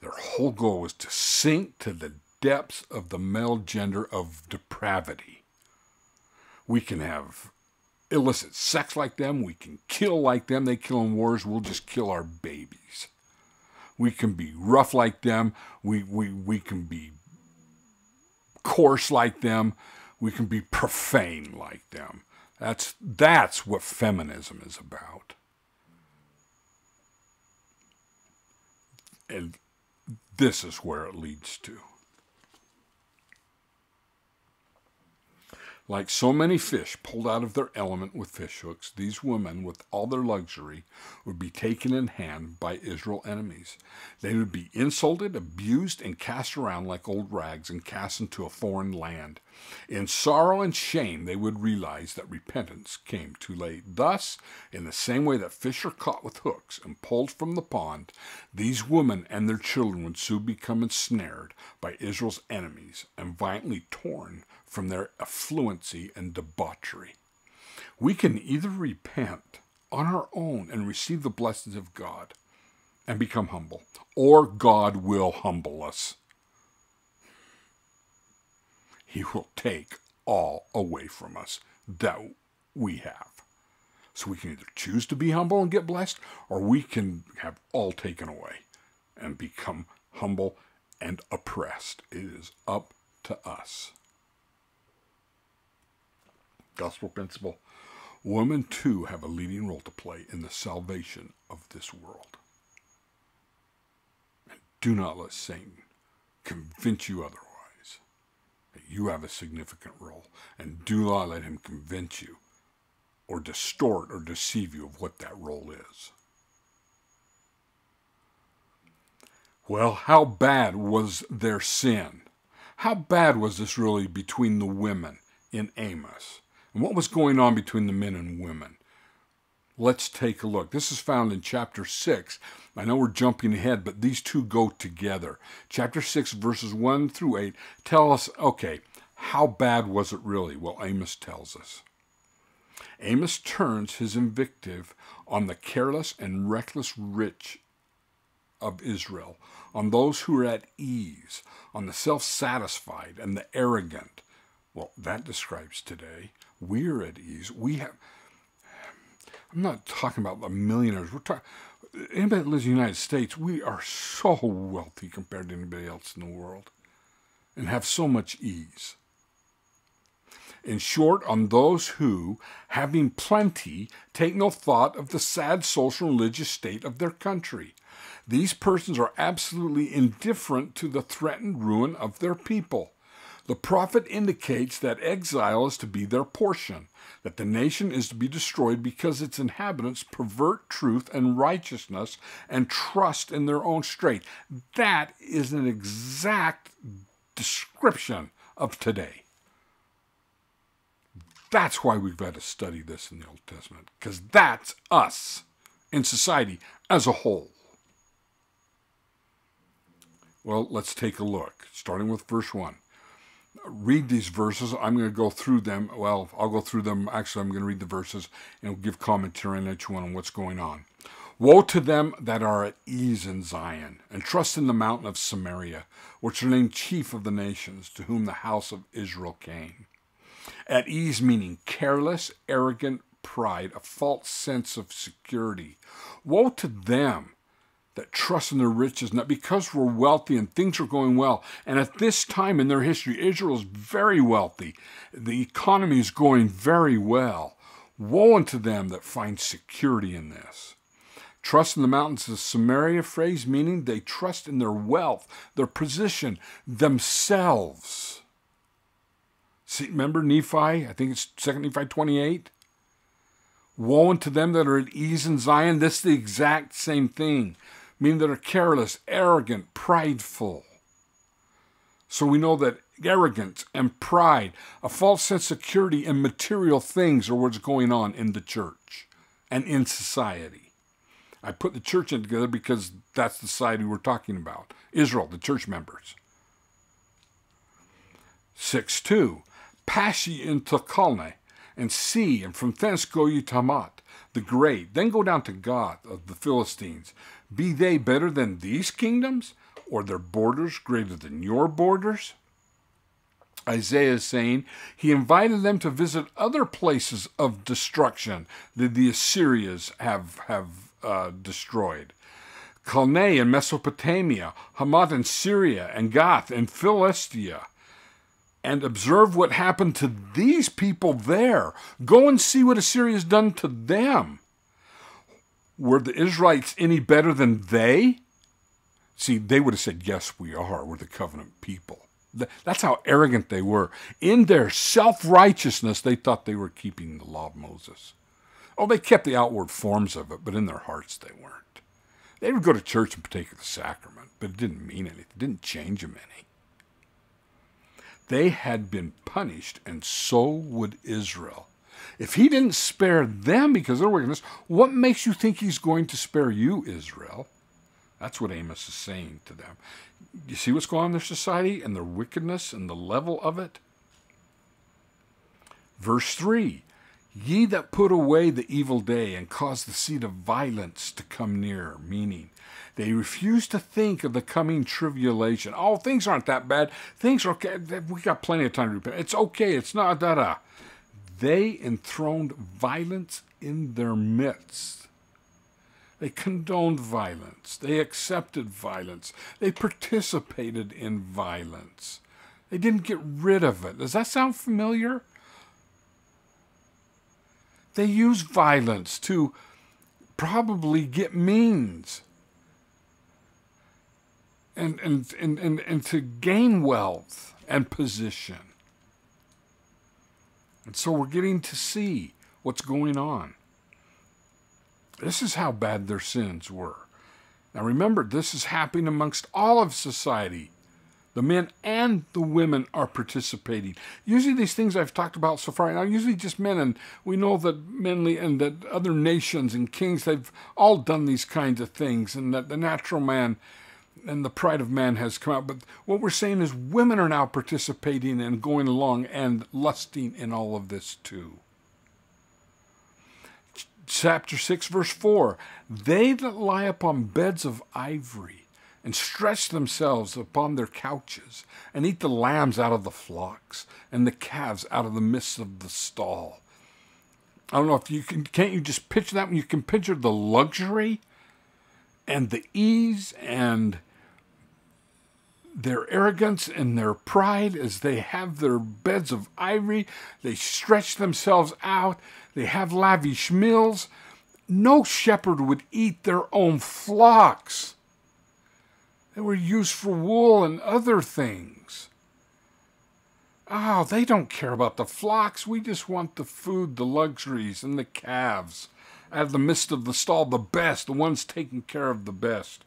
Their whole goal is to sink to the depths of the male gender of depravity. We can have illicit sex like them. We can kill like them. They kill in wars. We'll just kill our babies. We can be rough like them. We, we, we can be coarse like them we can be profane like them. That's, that's what feminism is about. And this is where it leads to. Like so many fish pulled out of their element with fishhooks, these women, with all their luxury, would be taken in hand by Israel enemies. They would be insulted, abused, and cast around like old rags and cast into a foreign land. In sorrow and shame, they would realize that repentance came too late. Thus, in the same way that fish are caught with hooks and pulled from the pond, these women and their children would soon become ensnared by Israel's enemies and violently torn from their affluency and debauchery. We can either repent on our own and receive the blessings of God and become humble, or God will humble us. He will take all away from us that we have. So we can either choose to be humble and get blessed, or we can have all taken away and become humble and oppressed. It is up to us gospel principle, women too have a leading role to play in the salvation of this world. And do not let Satan convince you otherwise. That you have a significant role, and do not let him convince you or distort or deceive you of what that role is. Well, how bad was their sin? How bad was this really between the women in Amos? And what was going on between the men and women. Let's take a look. This is found in chapter 6. I know we're jumping ahead, but these two go together. Chapter 6, verses 1 through 8 tell us okay, how bad was it really? Well, Amos tells us. Amos turns his invective on the careless and reckless rich of Israel, on those who are at ease, on the self satisfied and the arrogant. Well, that describes today. We're at ease. We have I'm not talking about the millionaires. We're talking anybody that lives in the United States. We are so wealthy compared to anybody else in the world, and have so much ease. In short, on those who, having plenty, take no thought of the sad social and religious state of their country. These persons are absolutely indifferent to the threatened ruin of their people. The prophet indicates that exile is to be their portion, that the nation is to be destroyed because its inhabitants pervert truth and righteousness and trust in their own strength. That is an exact description of today. That's why we've got to study this in the Old Testament, because that's us in society as a whole. Well, let's take a look, starting with verse 1 read these verses. I'm going to go through them. Well, I'll go through them. Actually, I'm going to read the verses and give commentary on each one on what's going on. Woe to them that are at ease in Zion, and trust in the mountain of Samaria, which are named chief of the nations, to whom the house of Israel came. At ease meaning careless, arrogant pride, a false sense of security. Woe to them that trust in their riches, not because we're wealthy and things are going well. And at this time in their history, Israel is very wealthy. The economy is going very well. Woe unto them that find security in this. Trust in the mountains of Samaria phrase meaning they trust in their wealth, their position, themselves. See, remember Nephi? I think it's 2 Nephi 28. Woe unto them that are at ease in Zion. This is the exact same thing meaning that are careless, arrogant, prideful. So we know that arrogance and pride, a false sense of security in material things are what's going on in the church and in society. I put the church in together because that's the society we're talking about. Israel, the church members. 6 2. Pass ye into Calneh, and see, and from thence go ye to Hamath, the great. Then go down to Gath of the Philistines, be they better than these kingdoms, or their borders greater than your borders? Isaiah is saying he invited them to visit other places of destruction that the Assyrians have, have uh, destroyed. Calneh in Mesopotamia, Hamath in Syria, and Gath in Philistia. And observe what happened to these people there. Go and see what Assyria has done to them. Were the Israelites any better than they? See, they would have said, Yes, we are. We're the covenant people. That's how arrogant they were. In their self righteousness, they thought they were keeping the law of Moses. Oh, they kept the outward forms of it, but in their hearts they weren't. They would go to church and partake of the sacrament, but it didn't mean anything, it didn't change them any. They had been punished, and so would Israel. If he didn't spare them because of their wickedness, what makes you think he's going to spare you, Israel? That's what Amos is saying to them. You see what's going on in their society and their wickedness and the level of it? Verse 3 Ye that put away the evil day and cause the seed of violence to come near, meaning they refuse to think of the coming tribulation. Oh, things aren't that bad. Things are okay. We've got plenty of time to repent. It's okay. It's not da da. They enthroned violence in their midst. They condoned violence. They accepted violence. They participated in violence. They didn't get rid of it. Does that sound familiar? They use violence to probably get means and, and, and, and, and to gain wealth and position. And so we're getting to see what's going on. This is how bad their sins were. Now remember, this is happening amongst all of society. The men and the women are participating. Usually, these things I've talked about so far, are usually just men, and we know that men and that other nations and kings, they've all done these kinds of things, and that the natural man and the pride of man has come out. But what we're saying is women are now participating and going along and lusting in all of this too. Chapter 6, verse 4 They that lie upon beds of ivory and stretch themselves upon their couches and eat the lambs out of the flocks and the calves out of the midst of the stall. I don't know if you can, can't you just picture that? You can picture the luxury and the ease and their arrogance and their pride as they have their beds of ivory. They stretch themselves out. They have lavish meals. No shepherd would eat their own flocks. They were used for wool and other things. Oh, they don't care about the flocks. We just want the food, the luxuries, and the calves. Out of the midst of the stall, the best, the ones taking care of the best.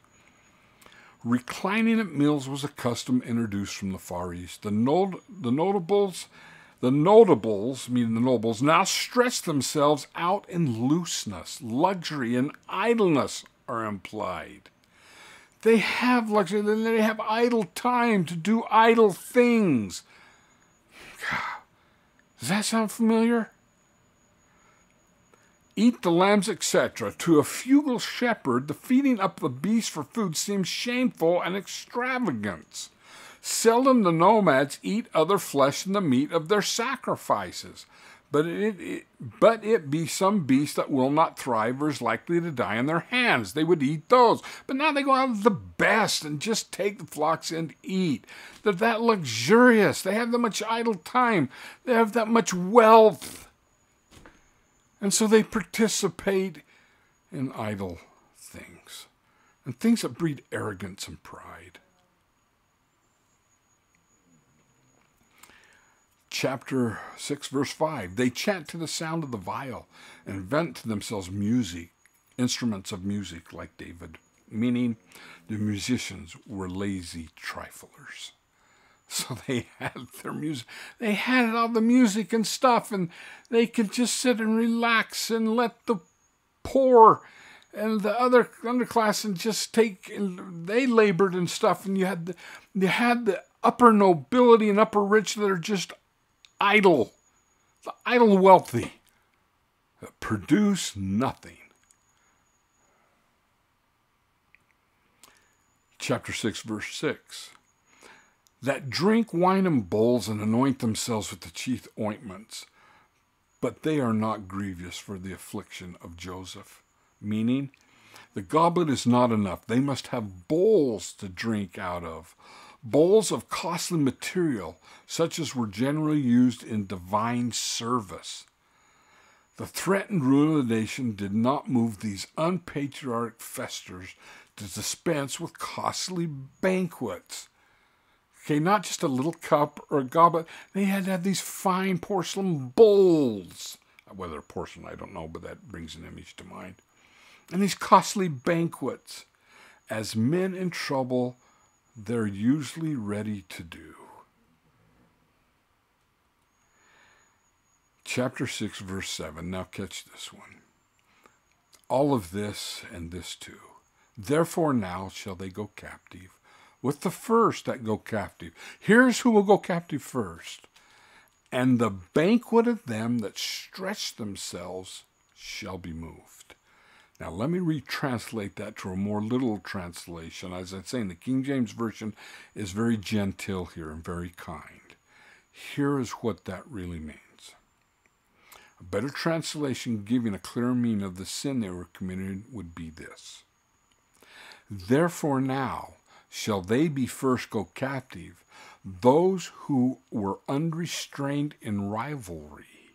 Reclining at meals was a custom introduced from the Far East. The, not- the notables, the notables, meaning the nobles, now stretch themselves out in looseness. Luxury and idleness are implied. They have luxury, then they have idle time to do idle things. Does that sound familiar? Eat the lambs, etc. To a fugal shepherd, the feeding up the beast for food seems shameful and extravagant. Seldom the nomads eat other flesh than the meat of their sacrifices. But it, it, but it be some beast that will not thrive or is likely to die in their hands. They would eat those. But now they go out of the best and just take the flocks and eat. They're that luxurious. They have that much idle time. They have that much wealth. And so they participate in idle things and things that breed arrogance and pride. Chapter 6, verse 5 They chant to the sound of the viol and invent to themselves music, instruments of music like David, meaning the musicians were lazy triflers. So they had their music. They had all the music and stuff, and they could just sit and relax and let the poor and the other underclass and just take. And they labored and stuff, and you had the you had the upper nobility and upper rich that are just idle, the idle wealthy that produce nothing. Chapter 6, verse 6 that drink wine in bowls and anoint themselves with the chief ointments, but they are not grievous for the affliction of Joseph. Meaning, the goblet is not enough. They must have bowls to drink out of, bowls of costly material, such as were generally used in divine service. The threatened ruin of the nation did not move these unpatriotic festers to dispense with costly banquets. Okay, not just a little cup or a goblet. They had to have these fine porcelain bowls. Whether porcelain, I don't know, but that brings an image to mind. And these costly banquets. As men in trouble, they're usually ready to do. Chapter 6, verse 7. Now catch this one. All of this and this too. Therefore now shall they go captive with the first that go captive. Here's who will go captive first. And the banquet of them that stretch themselves shall be moved. Now, let me retranslate that to a more literal translation. As I'm saying, the King James Version is very genteel here and very kind. Here is what that really means. A better translation giving a clearer meaning of the sin they were committing would be this. Therefore, now, shall they be first go captive, those who were unrestrained in rivalry,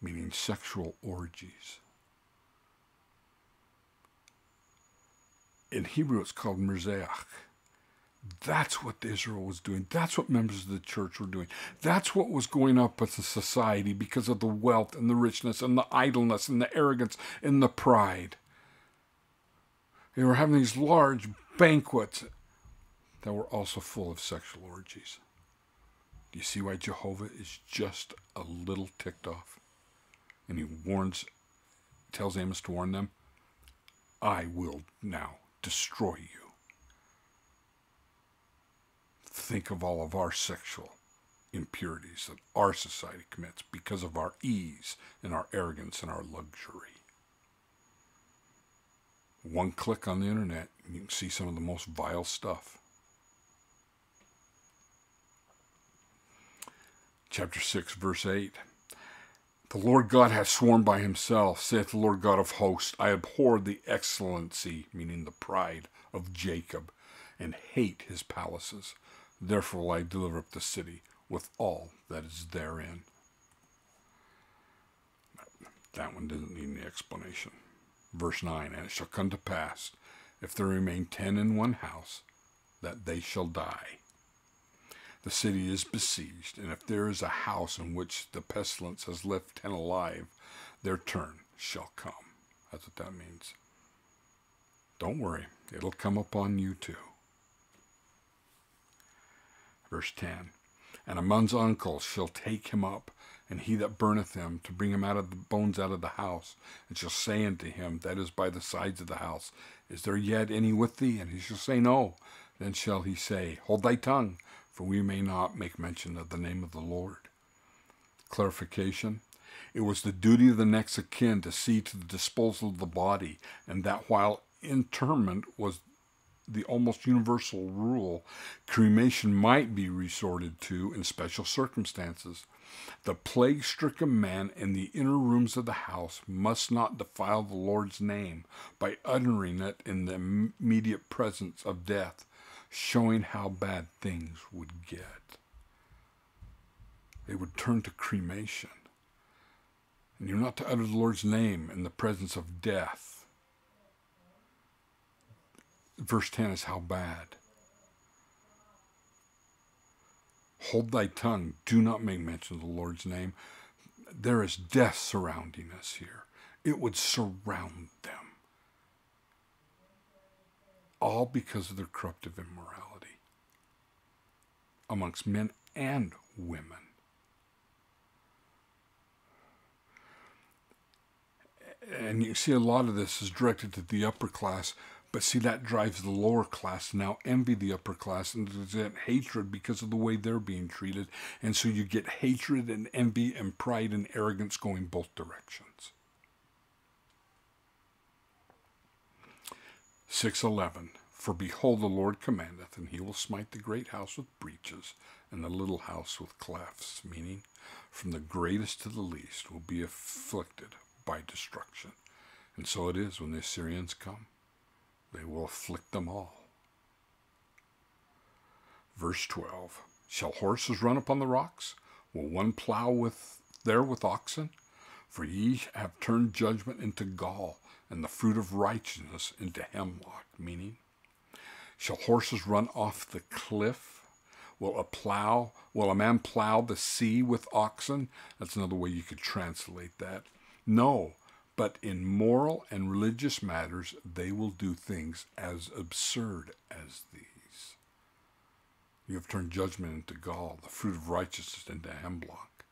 meaning sexual orgies. In Hebrew, it's called merzeach. That's what Israel was doing. That's what members of the church were doing. That's what was going up with the society because of the wealth and the richness and the idleness and the arrogance and the pride. They were having these large banquets that were also full of sexual orgies. Do you see why Jehovah is just a little ticked off? And he warns, tells Amos to warn them, I will now destroy you. Think of all of our sexual impurities that our society commits because of our ease and our arrogance and our luxury. One click on the internet, and you can see some of the most vile stuff. Chapter 6, verse 8. The Lord God hath sworn by himself, saith the Lord God of hosts, I abhor the excellency, meaning the pride, of Jacob, and hate his palaces. Therefore will I deliver up the city with all that is therein. That one doesn't need any explanation. Verse 9 And it shall come to pass, if there remain ten in one house, that they shall die. The city is besieged, and if there is a house in which the pestilence has left ten alive, their turn shall come. That's what that means. Don't worry, it'll come upon you too. Verse 10 And a man's uncle shall take him up, and he that burneth him, to bring him out of the bones out of the house, and shall say unto him that is by the sides of the house, Is there yet any with thee? And he shall say, No. Then shall he say, Hold thy tongue, for we may not make mention of the name of the Lord. Clarification. It was the duty of the next of kin to see to the disposal of the body, and that while interment was the almost universal rule, cremation might be resorted to in special circumstances. The plague stricken man in the inner rooms of the house must not defile the Lord's name by uttering it in the immediate presence of death, showing how bad things would get. They would turn to cremation. And you're not to utter the Lord's name in the presence of death verse 10 is how bad. Hold thy tongue. Do not make mention of the Lord's name. There is death surrounding us here. It would surround them. All because of their corruptive immorality amongst men and women. And you see a lot of this is directed to the upper class but see, that drives the lower class now envy the upper class and resent hatred because of the way they're being treated. And so you get hatred and envy and pride and arrogance going both directions. 611 For behold, the Lord commandeth, and he will smite the great house with breaches, and the little house with clefts, meaning from the greatest to the least will be afflicted by destruction. And so it is when the Assyrians come. They will afflict them all. Verse 12 Shall horses run upon the rocks? Will one plow with there with oxen? For ye have turned judgment into gall, and the fruit of righteousness into hemlock. Meaning, shall horses run off the cliff? Will a plow, will a man plow the sea with oxen? That's another way you could translate that. No, but in moral and religious matters, they will do things as absurd as these. You have turned judgment into gall, the fruit of righteousness into hemlock.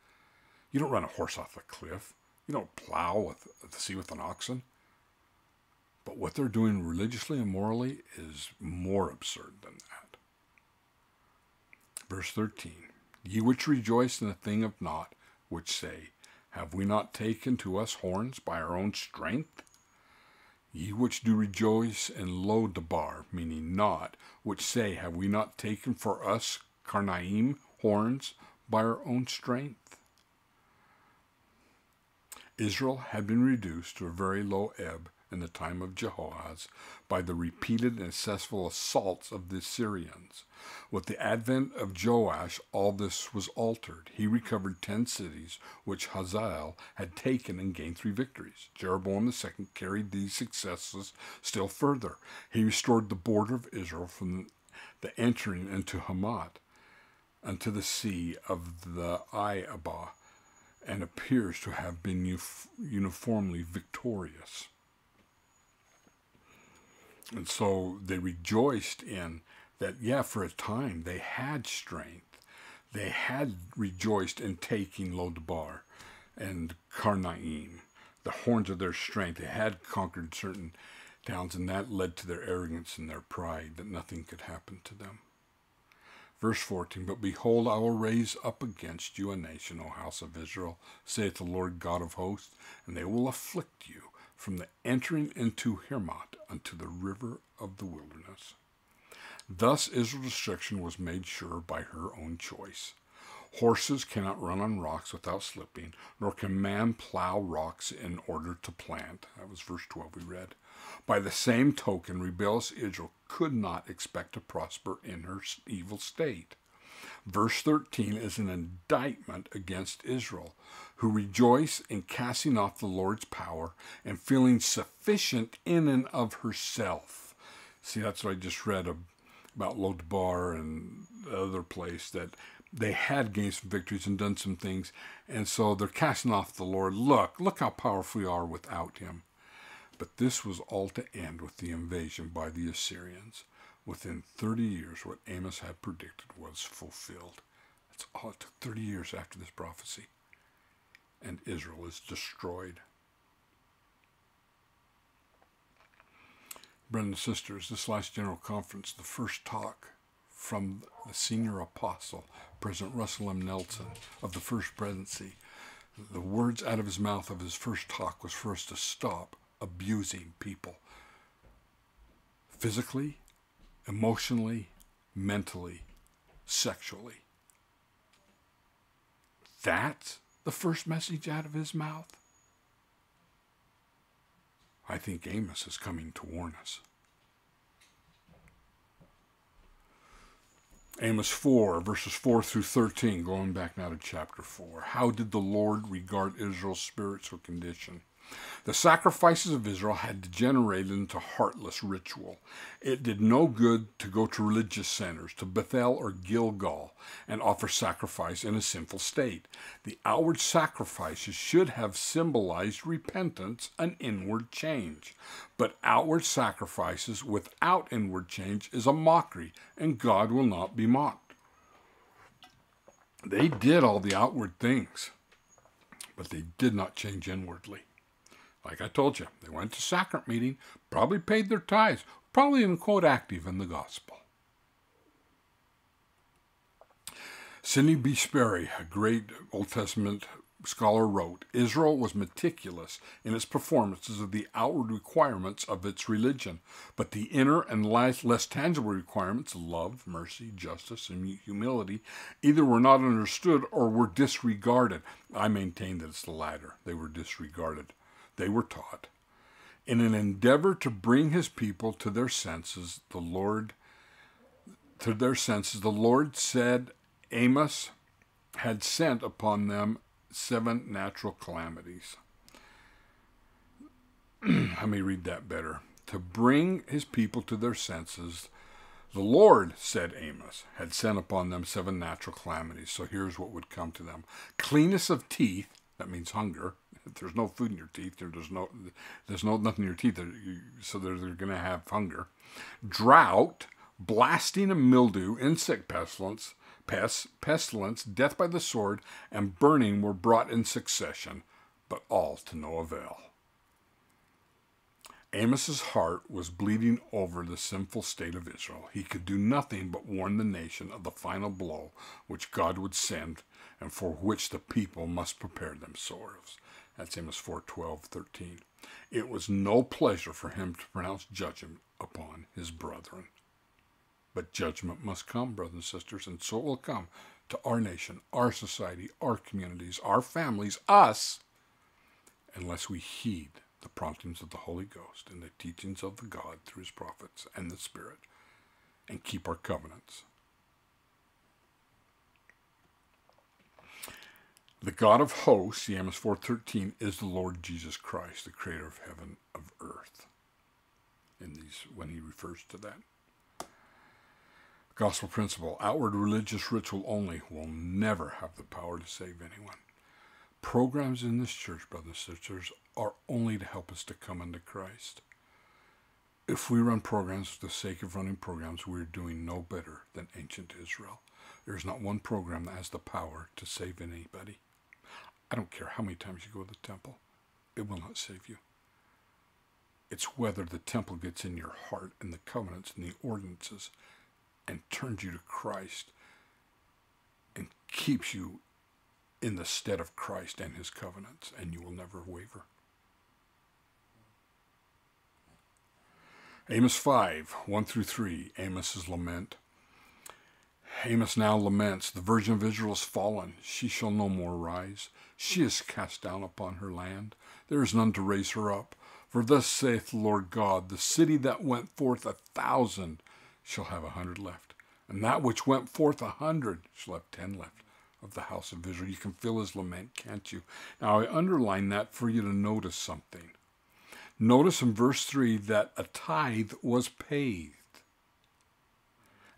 You don't run a horse off a cliff. You don't plow with the sea with an oxen. But what they're doing religiously and morally is more absurd than that. Verse 13 Ye which rejoice in a thing of naught, which say, have we not taken to us horns by our own strength? Ye which do rejoice in Lo-debar, meaning not, which say, Have we not taken for us Karnaim horns by our own strength? Israel had been reduced to a very low ebb in the time of Jehoahaz by the repeated and successful assaults of the Syrians. With the advent of Joash, all this was altered. He recovered ten cities which Hazael had taken and gained three victories. Jeroboam II carried these successes still further. He restored the border of Israel from the entering into Hamath unto the sea of the Arabah and appears to have been uniformly victorious. And so they rejoiced in that, yeah, for a time they had strength. They had rejoiced in taking Lo-debar and Karnaim, the horns of their strength. They had conquered certain towns, and that led to their arrogance and their pride that nothing could happen to them. Verse 14 But behold, I will raise up against you a nation, O house of Israel, saith the Lord God of hosts, and they will afflict you from the entering into Hamath unto the river of the wilderness. Thus Israel's destruction was made sure by her own choice. Horses cannot run on rocks without slipping, nor can man plow rocks in order to plant. That was verse 12 we read. By the same token, rebellious Israel could not expect to prosper in her evil state. Verse 13 is an indictment against Israel, who rejoice in casting off the Lord's power and feeling sufficient in and of herself. See, that's what I just read about Lo-debar and the other place that they had gained some victories and done some things, and so they're casting off the Lord. Look, look how powerful we are without him. But this was all to end with the invasion by the Assyrians. Within 30 years, what Amos had predicted was fulfilled. That's all it took 30 years after this prophecy. And Israel is destroyed. And sisters, this last General Conference, the first talk from the senior apostle, President Russell M. Nelson, of the First Presidency, the words out of his mouth of his first talk was for us to stop abusing people physically, emotionally, mentally, sexually. That's the first message out of his mouth. I think Amos is coming to warn us. Amos 4, verses 4 through 13, going back now to chapter 4. How did the Lord regard Israel's spiritual condition? The sacrifices of Israel had degenerated into heartless ritual. It did no good to go to religious centers, to Bethel or Gilgal, and offer sacrifice in a sinful state. The outward sacrifices should have symbolized repentance and inward change. But outward sacrifices without inward change is a mockery, and God will not be mocked. They did all the outward things, but they did not change inwardly. Like I told you, they went to sacrament meeting, probably paid their tithes, probably even quote active in the gospel. Sidney B. Sperry, a great Old Testament scholar, wrote Israel was meticulous in its performances of the outward requirements of its religion, but the inner and less, less tangible requirements love, mercy, justice, and humility either were not understood or were disregarded. I maintain that it's the latter. They were disregarded they were taught. In an endeavor to bring his people to their senses, the Lord to their senses, the Lord said Amos had sent upon them seven natural calamities. Let me read that better. To bring his people to their senses, the Lord, said Amos, had sent upon them seven natural calamities. So here's what would come to them cleanness of teeth, that means hunger, there's no food in your teeth, there's no there's no nothing in your teeth, so they're, they're going to have hunger. Drought, blasting and mildew, insect pestilence, pests, pestilence, death by the sword, and burning were brought in succession, but all to no avail. Amos's heart was bleeding over the sinful state of Israel. He could do nothing but warn the nation of the final blow which God would send and for which the people must prepare themselves. That's Amos 4 12, 13. It was no pleasure for him to pronounce judgment upon his brethren. But judgment must come, brothers and sisters, and so it will come to our nation, our society, our communities, our families, us, unless we heed the promptings of the Holy Ghost and the teachings of the God through his prophets and the Spirit, and keep our covenants. The God of hosts, Amos 4.13, is the Lord Jesus Christ, the creator of heaven, of earth. In these, when he refers to that. Gospel principle, outward religious ritual only will never have the power to save anyone. Programs in this church, brothers and sisters, are only to help us to come unto Christ. if we run programs for the sake of running programs, we're doing no better than ancient Israel. There's not one program that has the power to save anybody. I don't care how many times you go to the temple, it will not save you. It's whether the temple gets in your heart and the covenants and the ordinances and turns you to Christ and keeps you in the stead of Christ and his covenants, and you will never waver. Amos 5, 1 through 3, Amos's lament. Amos now laments, The virgin of Israel is fallen. She shall no more rise. She is cast down upon her land. There is none to raise her up. For thus saith the Lord God, The city that went forth a thousand shall have a hundred left, and that which went forth a hundred shall have ten left of the house of Israel. You can feel his lament, can't you? Now, I underline that for you to notice something. Notice in verse 3 that a tithe was paid.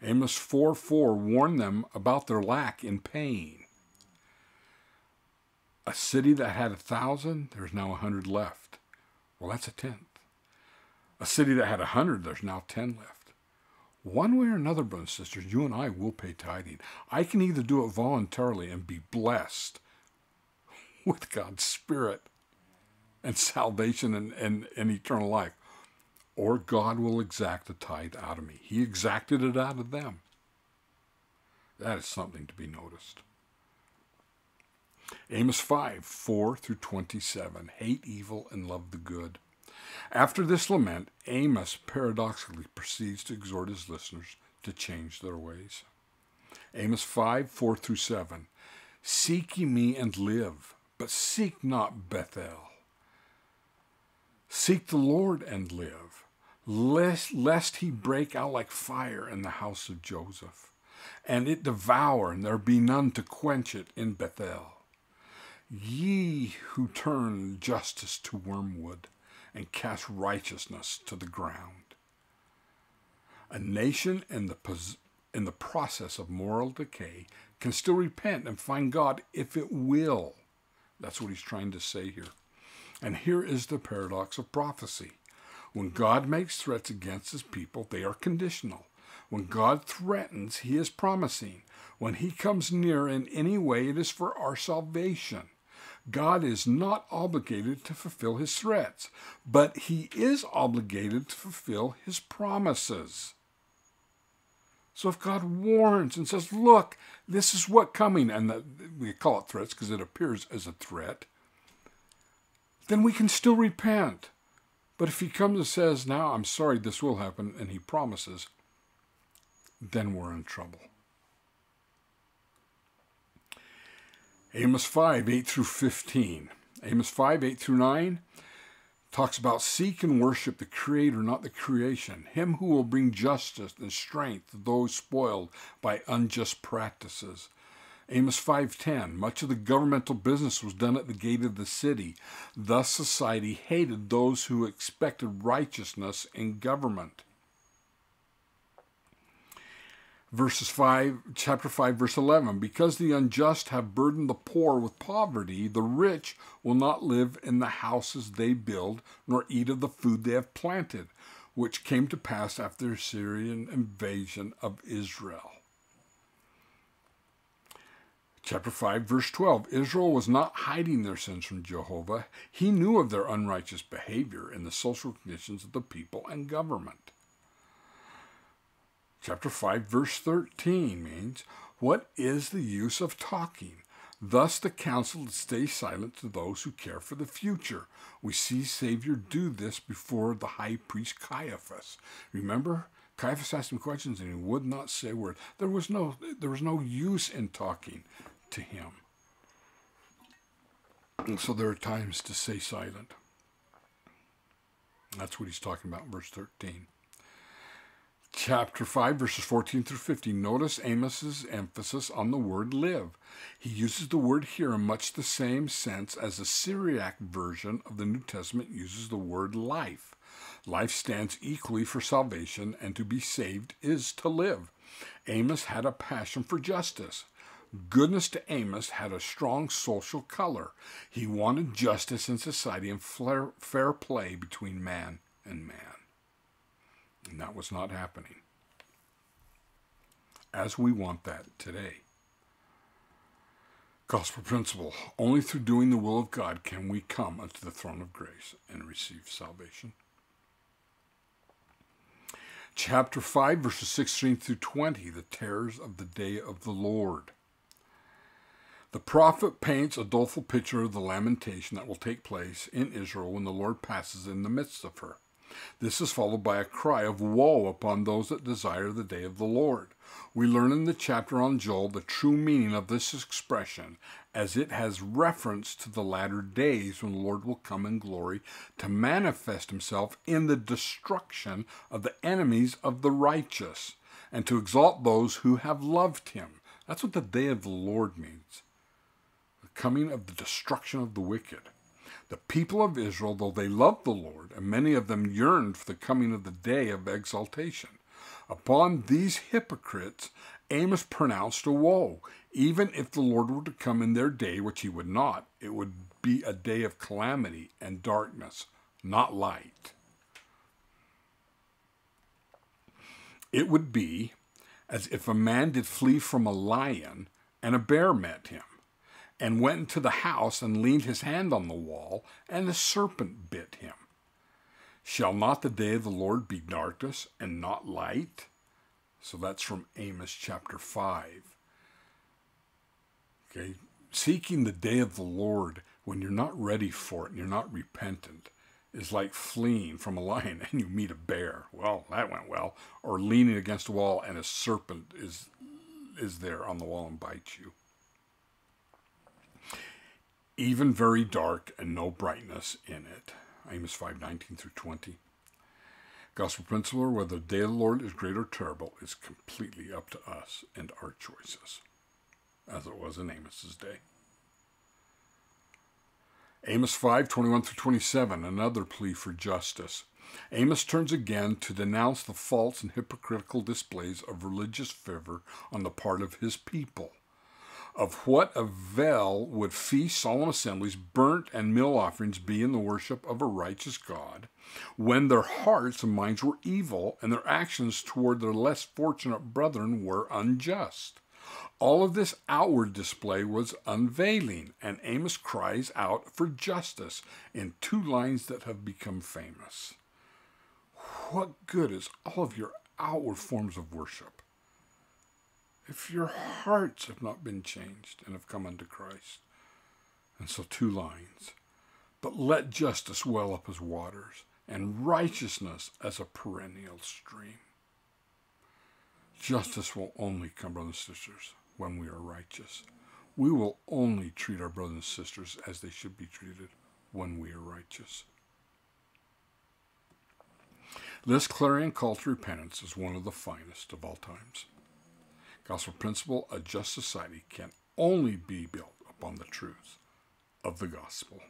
Amos 4 4 warned them about their lack in paying. A city that had a thousand, there's now a hundred left. Well, that's a tenth. A city that had a hundred, there's now ten left. One way or another, brothers and sisters, you and I will pay tithing. I can either do it voluntarily and be blessed with God's Spirit, and salvation and, and, and eternal life. Or God will exact the tithe out of me. He exacted it out of them. That is something to be noticed. Amos 5, 4 through 27. Hate evil and love the good. After this lament, Amos paradoxically proceeds to exhort his listeners to change their ways. Amos 5, 4 through 7. Seek ye me and live, but seek not Bethel. Seek the Lord and live, lest, lest he break out like fire in the house of Joseph, and it devour, and there be none to quench it in Bethel. Ye who turn justice to wormwood and cast righteousness to the ground. A nation in the, in the process of moral decay can still repent and find God if it will. That's what he's trying to say here. And here is the paradox of prophecy. When God makes threats against his people, they are conditional. When God threatens, he is promising. When he comes near in any way, it is for our salvation. God is not obligated to fulfill his threats, but he is obligated to fulfill his promises. So if God warns and says, look, this is what coming, and the, we call it threats because it appears as a threat, then we can still repent. But if he comes and says, Now I'm sorry this will happen, and he promises, then we're in trouble. Amos 5, 8 through 15. Amos 5, 8 through 9 talks about seek and worship the Creator, not the creation, Him who will bring justice and strength to those spoiled by unjust practices. Amos 5:10 Much of the governmental business was done at the gate of the city. Thus society hated those who expected righteousness in government. Verses 5 chapter 5 verse 11 Because the unjust have burdened the poor with poverty the rich will not live in the houses they build nor eat of the food they have planted which came to pass after the syrian invasion of Israel. Chapter 5, verse 12 Israel was not hiding their sins from Jehovah. He knew of their unrighteous behavior in the social conditions of the people and government. Chapter 5, verse 13 means, What is the use of talking? Thus the counsel to stay silent to those who care for the future. We see Savior do this before the high priest Caiaphas. Remember? Caiaphas asked him questions and he would not say a word. There was no, there was no use in talking to him. And so there are times to stay silent. That's what he's talking about in verse 13. Chapter 5, verses 14 through 15. Notice Amos's emphasis on the word live. He uses the word here in much the same sense as the Syriac version of the New Testament uses the word life. Life stands equally for salvation, and to be saved is to live. Amos had a passion for justice. Goodness to Amos had a strong social color. He wanted justice in society and fair play between man and man. And that was not happening. As we want that today. Gospel principle only through doing the will of God can we come unto the throne of grace and receive salvation. Chapter 5, verses 16 through 20, the terrors of the day of the Lord. The prophet paints a doleful picture of the lamentation that will take place in Israel when the Lord passes in the midst of her. This is followed by a cry of woe upon those that desire the day of the Lord. We learn in the chapter on Joel the true meaning of this expression, as it has reference to the latter days when the Lord will come in glory to manifest himself in the destruction of the enemies of the righteous, and to exalt those who have loved him. That's what the day of the Lord means coming of the destruction of the wicked. The people of Israel, though they loved the Lord, and many of them yearned for the coming of the day of exaltation, Upon these hypocrites Amos pronounced a woe. Even if the Lord were to come in their day, which he would not, it would be a day of calamity and darkness, not light. It would be as if a man did flee from a lion and a bear met him, and went into the house and leaned his hand on the wall, and a serpent bit him. Shall not the day of the Lord be darkness and not light? So that's from Amos chapter 5. Okay, seeking the day of the Lord when you're not ready for it and you're not repentant is like fleeing from a lion and you meet a bear. Well, that went well. Or leaning against a wall and a serpent is is there on the wall and bites you. Even very dark and no brightness in it. Amos 5 19 through 20. Gospel principle, whether the day of the Lord is great or terrible, is completely up to us and our choices, as it was in Amos's day. Amos 5 21 through 27, another plea for justice. Amos turns again to denounce the false and hypocritical displays of religious fervor on the part of his people. Of what avail would feasts, solemn assemblies, burnt and meal offerings be in the worship of a righteous God when their hearts and minds were evil and their actions toward their less fortunate brethren were unjust? All of this outward display was unveiling, and Amos cries out for justice in two lines that have become famous. What good is all of your outward forms of worship? If your hearts have not been changed and have come unto Christ. And so, two lines. But let justice well up as waters, and righteousness as a perennial stream. Justice will only come, brothers and sisters, when we are righteous. We will only treat our brothers and sisters as they should be treated when we are righteous. This clarion call to repentance is one of the finest of all times. Gospel principle, a just society can only be built upon the truth of the gospel.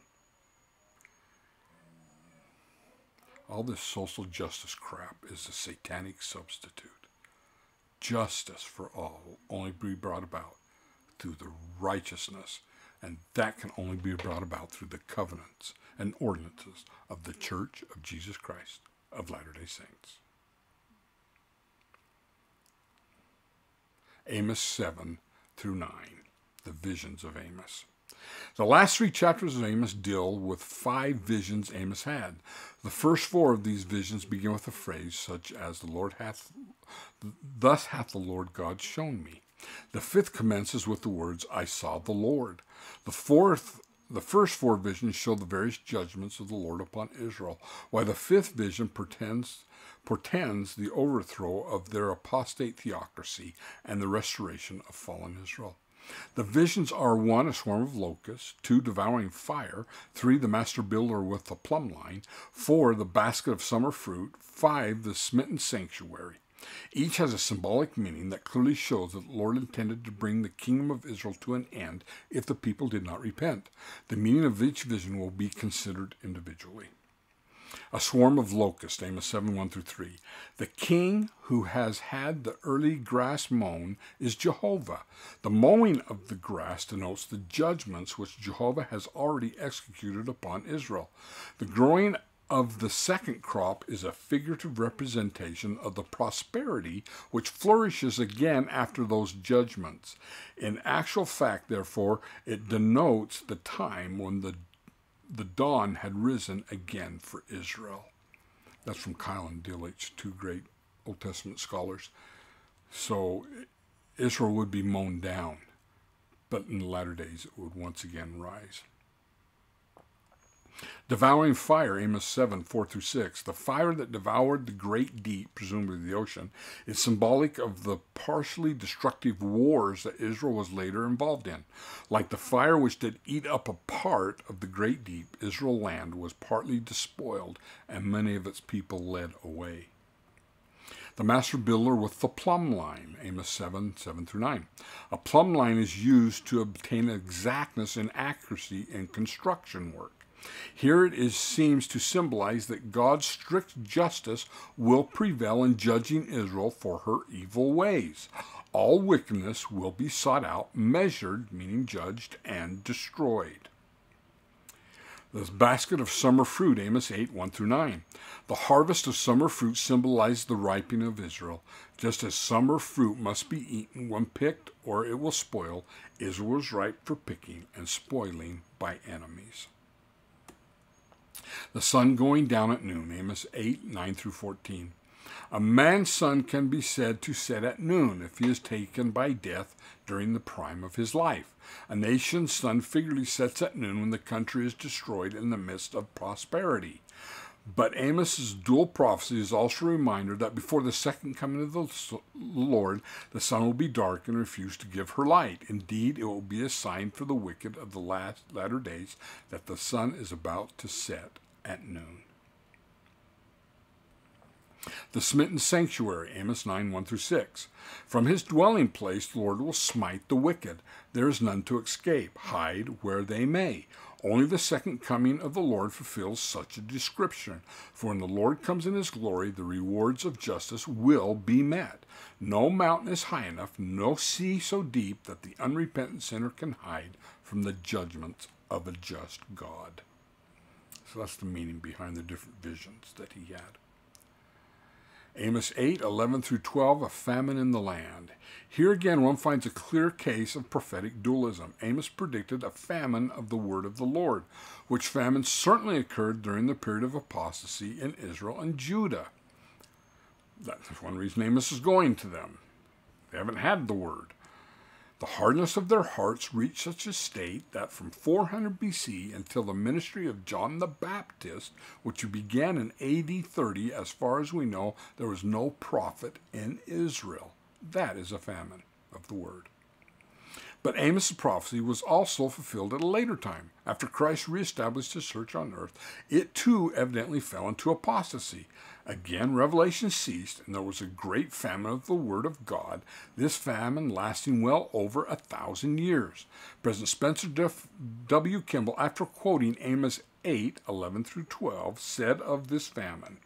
All this social justice crap is a satanic substitute. Justice for all will only be brought about through the righteousness, and that can only be brought about through the covenants and ordinances of the Church of Jesus Christ of Latter day Saints. Amos 7 through 9, the visions of Amos. The last three chapters of Amos deal with five visions Amos had. The first four of these visions begin with a phrase such as the Lord hath thus hath the Lord God shown me. The fifth commences with the words I saw the Lord. The fourth the first four visions show the various judgments of the Lord upon Israel, while the fifth vision pretends portends the overthrow of their apostate theocracy and the restoration of fallen Israel. The visions are one, a swarm of locusts, two, devouring fire, three, the master builder with the plumb line, four, the basket of summer fruit, five, the smitten sanctuary. Each has a symbolic meaning that clearly shows that the Lord intended to bring the kingdom of Israel to an end if the people did not repent. The meaning of each vision will be considered individually a swarm of locusts, Amos 7 1 through 3. The king who has had the early grass mown is Jehovah. The mowing of the grass denotes the judgments which Jehovah has already executed upon Israel. The growing of the second crop is a figurative representation of the prosperity which flourishes again after those judgments. In actual fact, therefore, it denotes the time when the, the dawn had risen again for Israel. That's from Keil and Delitzsch, two great Old Testament scholars. So Israel would be mown down, but in the latter days it would once again rise. Devouring fire, Amos 7, 4 through 6. The fire that devoured the great deep, presumably the ocean, is symbolic of the partially destructive wars that Israel was later involved in. Like the fire which did eat up a part of the great deep, Israel land was partly despoiled and many of its people led away. The master builder with the plumb line, Amos 7, 7 through 9. A plumb line is used to obtain exactness and accuracy in construction work. Here it is, seems to symbolize that God's strict justice will prevail in judging Israel for her evil ways. All wickedness will be sought out, measured, meaning judged, and destroyed. The basket of summer fruit, Amos 8, 1 through 9. The harvest of summer fruit symbolized the ripening of Israel. Just as summer fruit must be eaten when picked or it will spoil, Israel was ripe for picking and spoiling by enemies. The sun going down at noon, Amos 8, 9 through 14. A man's sun can be said to set at noon if he is taken by death during the prime of his life. A nation's sun figuratively sets at noon when the country is destroyed in the midst of prosperity. But Amos's dual prophecy is also a reminder that before the second coming of the Lord, the sun will be dark and refuse to give her light. Indeed, it will be a sign for the wicked of the last latter days that the sun is about to set at noon. The smitten sanctuary, Amos 9 1 through 6. From his dwelling place, the Lord will smite the wicked. There is none to escape, hide where they may. Only the second coming of the Lord fulfills such a description. For when the Lord comes in his glory, the rewards of justice will be met. No mountain is high enough, no sea so deep that the unrepentant sinner can hide from the judgments of a just God. So that's the meaning behind the different visions that he had. Amos 8, 11 through 12, a famine in the land. Here again, one finds a clear case of prophetic dualism. Amos predicted a famine of the word of the Lord, which famine certainly occurred during the period of apostasy in Israel and Judah. That's one reason Amos is going to them. They haven't had the word. The hardness of their hearts reached such a state that from 400 BC until the ministry of John the Baptist, which began in AD 30, as far as we know, there was no prophet in Israel. That is a famine of the word. But Amos' prophecy was also fulfilled at a later time. After Christ reestablished his church on earth, it too evidently fell into apostasy. Again, revelation ceased, and there was a great famine of the Word of God, this famine lasting well over a thousand years. President Spencer W. Kimball, after quoting Amos 8 11 through 12, said of this famine,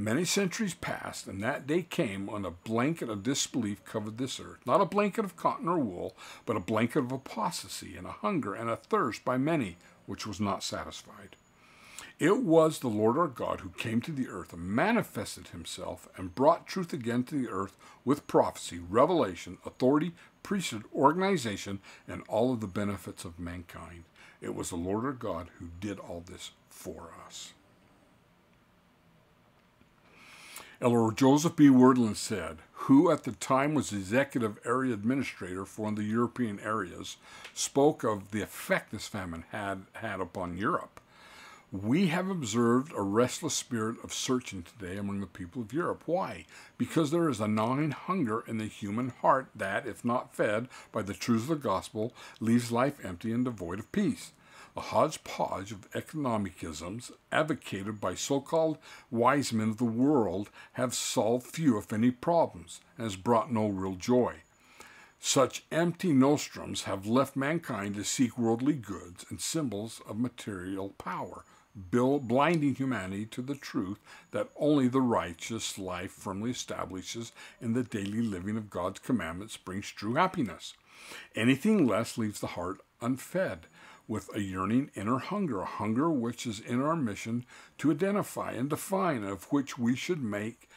Many centuries passed, and that day came when a blanket of disbelief covered this earth. Not a blanket of cotton or wool, but a blanket of apostasy, and a hunger and a thirst by many, which was not satisfied. It was the Lord our God who came to the earth and manifested himself and brought truth again to the earth with prophecy, revelation, authority, priesthood, organization, and all of the benefits of mankind. It was the Lord our God who did all this for us. Elder Joseph B. Wirthlin said, who at the time was executive area administrator for one of the European areas, spoke of the effect this famine had had upon Europe. We have observed a restless spirit of searching today among the people of Europe. Why? Because there is a gnawing hunger in the human heart that, if not fed by the truths of the gospel, leaves life empty and devoid of peace. Hodgepodge of economicisms advocated by so called wise men of the world have solved few, if any, problems and has brought no real joy. Such empty nostrums have left mankind to seek worldly goods and symbols of material power blinding humanity to the truth that only the righteous life firmly establishes in the daily living of God's commandments brings true happiness. Anything less leaves the heart unfed, with a yearning inner hunger, a hunger which is in our mission to identify and define, of which we should make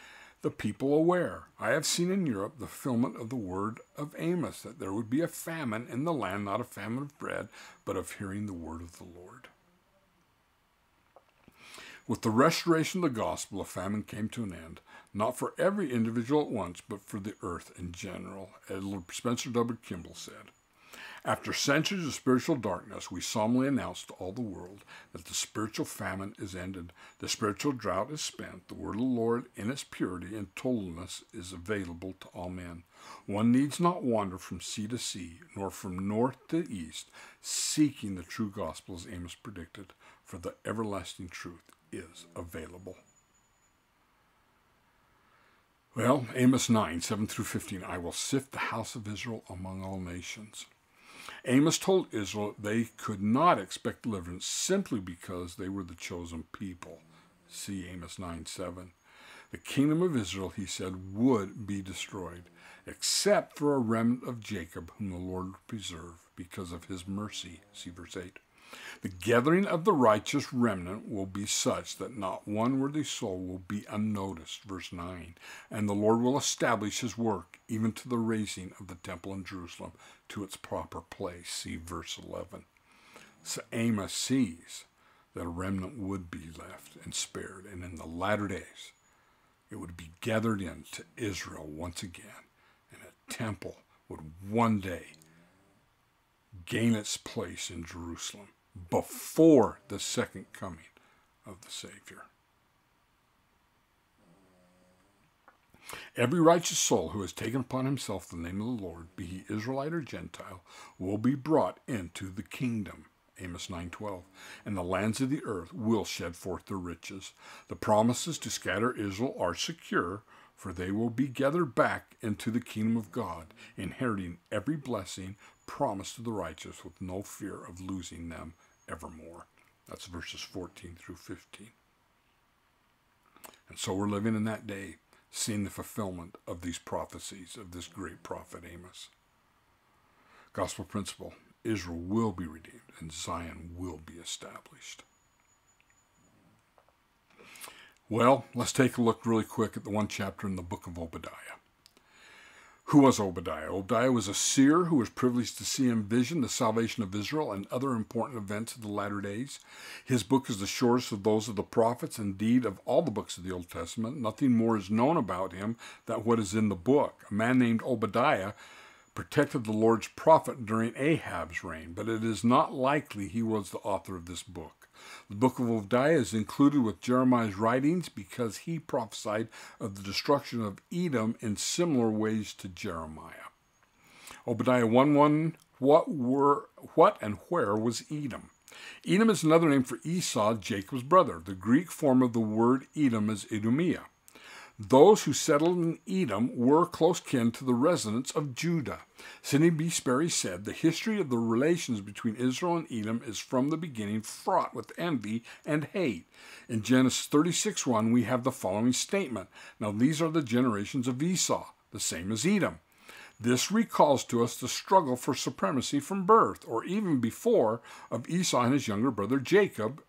the people aware. I have seen in Europe the fulfillment of the word of Amos, that there would be a famine in the land, not a famine of bread, but of hearing the word of the Lord. With the restoration of the gospel, a famine came to an end, not for every individual at once, but for the earth in general, as Spencer W. Kimball said. After centuries of spiritual darkness, we solemnly announce to all the world that the spiritual famine is ended, the spiritual drought is spent, the word of the Lord in its purity and totalness is available to all men. One needs not wander from sea to sea, nor from north to east, seeking the true gospel as Amos predicted, for the everlasting truth is available. Well, Amos 9, 7 through 15, I will sift the house of Israel among all nations. Amos told Israel they could not expect deliverance simply because they were the chosen people. See Amos 9 7. The kingdom of Israel, he said, would be destroyed, except for a remnant of Jacob, whom the Lord would preserve because of his mercy. See verse 8. The gathering of the righteous remnant will be such that not one worthy soul will be unnoticed. Verse 9. And the Lord will establish his work, even to the raising of the temple in Jerusalem to its proper place. See verse 11. So Amos sees that a remnant would be left and spared, and in the latter days it would be gathered in to Israel once again, and a temple would one day gain its place in Jerusalem before the second coming of the Savior. Every righteous soul who has taken upon himself the name of the Lord, be he Israelite or Gentile, will be brought into the kingdom. Amos 9:12 and the lands of the earth will shed forth their riches. The promises to scatter Israel are secure, for they will be gathered back into the kingdom of God, inheriting every blessing promised to the righteous with no fear of losing them evermore. That's verses 14 through 15. And so we're living in that day, seeing the fulfillment of these prophecies of this great prophet Amos. Gospel principle Israel will be redeemed and Zion will be established. Well, let's take a look really quick at the one chapter in the book of Obadiah. Who was Obadiah? Obadiah was a seer who was privileged to see in vision the salvation of Israel and other important events of the latter days. His book is the shortest of those of the prophets, indeed, of all the books of the Old Testament. Nothing more is known about him than what is in the book. A man named Obadiah protected the Lord's prophet during Ahab's reign, but it is not likely he was the author of this book. The book of Obadiah is included with Jeremiah's writings because he prophesied of the destruction of Edom in similar ways to Jeremiah. Obadiah 1 1 What were what and where was Edom? Edom is another name for Esau, Jacob's brother. The Greek form of the word Edom is Idumea. Those who settled in Edom were close kin to the residents of Judah. Sidney B. Sperry said, The history of the relations between Israel and Edom is from the beginning fraught with envy and hate. In Genesis 36 1, we have the following statement Now these are the generations of Esau, the same as Edom. This recalls to us the struggle for supremacy from birth, or even before, of Esau and his younger brother Jacob,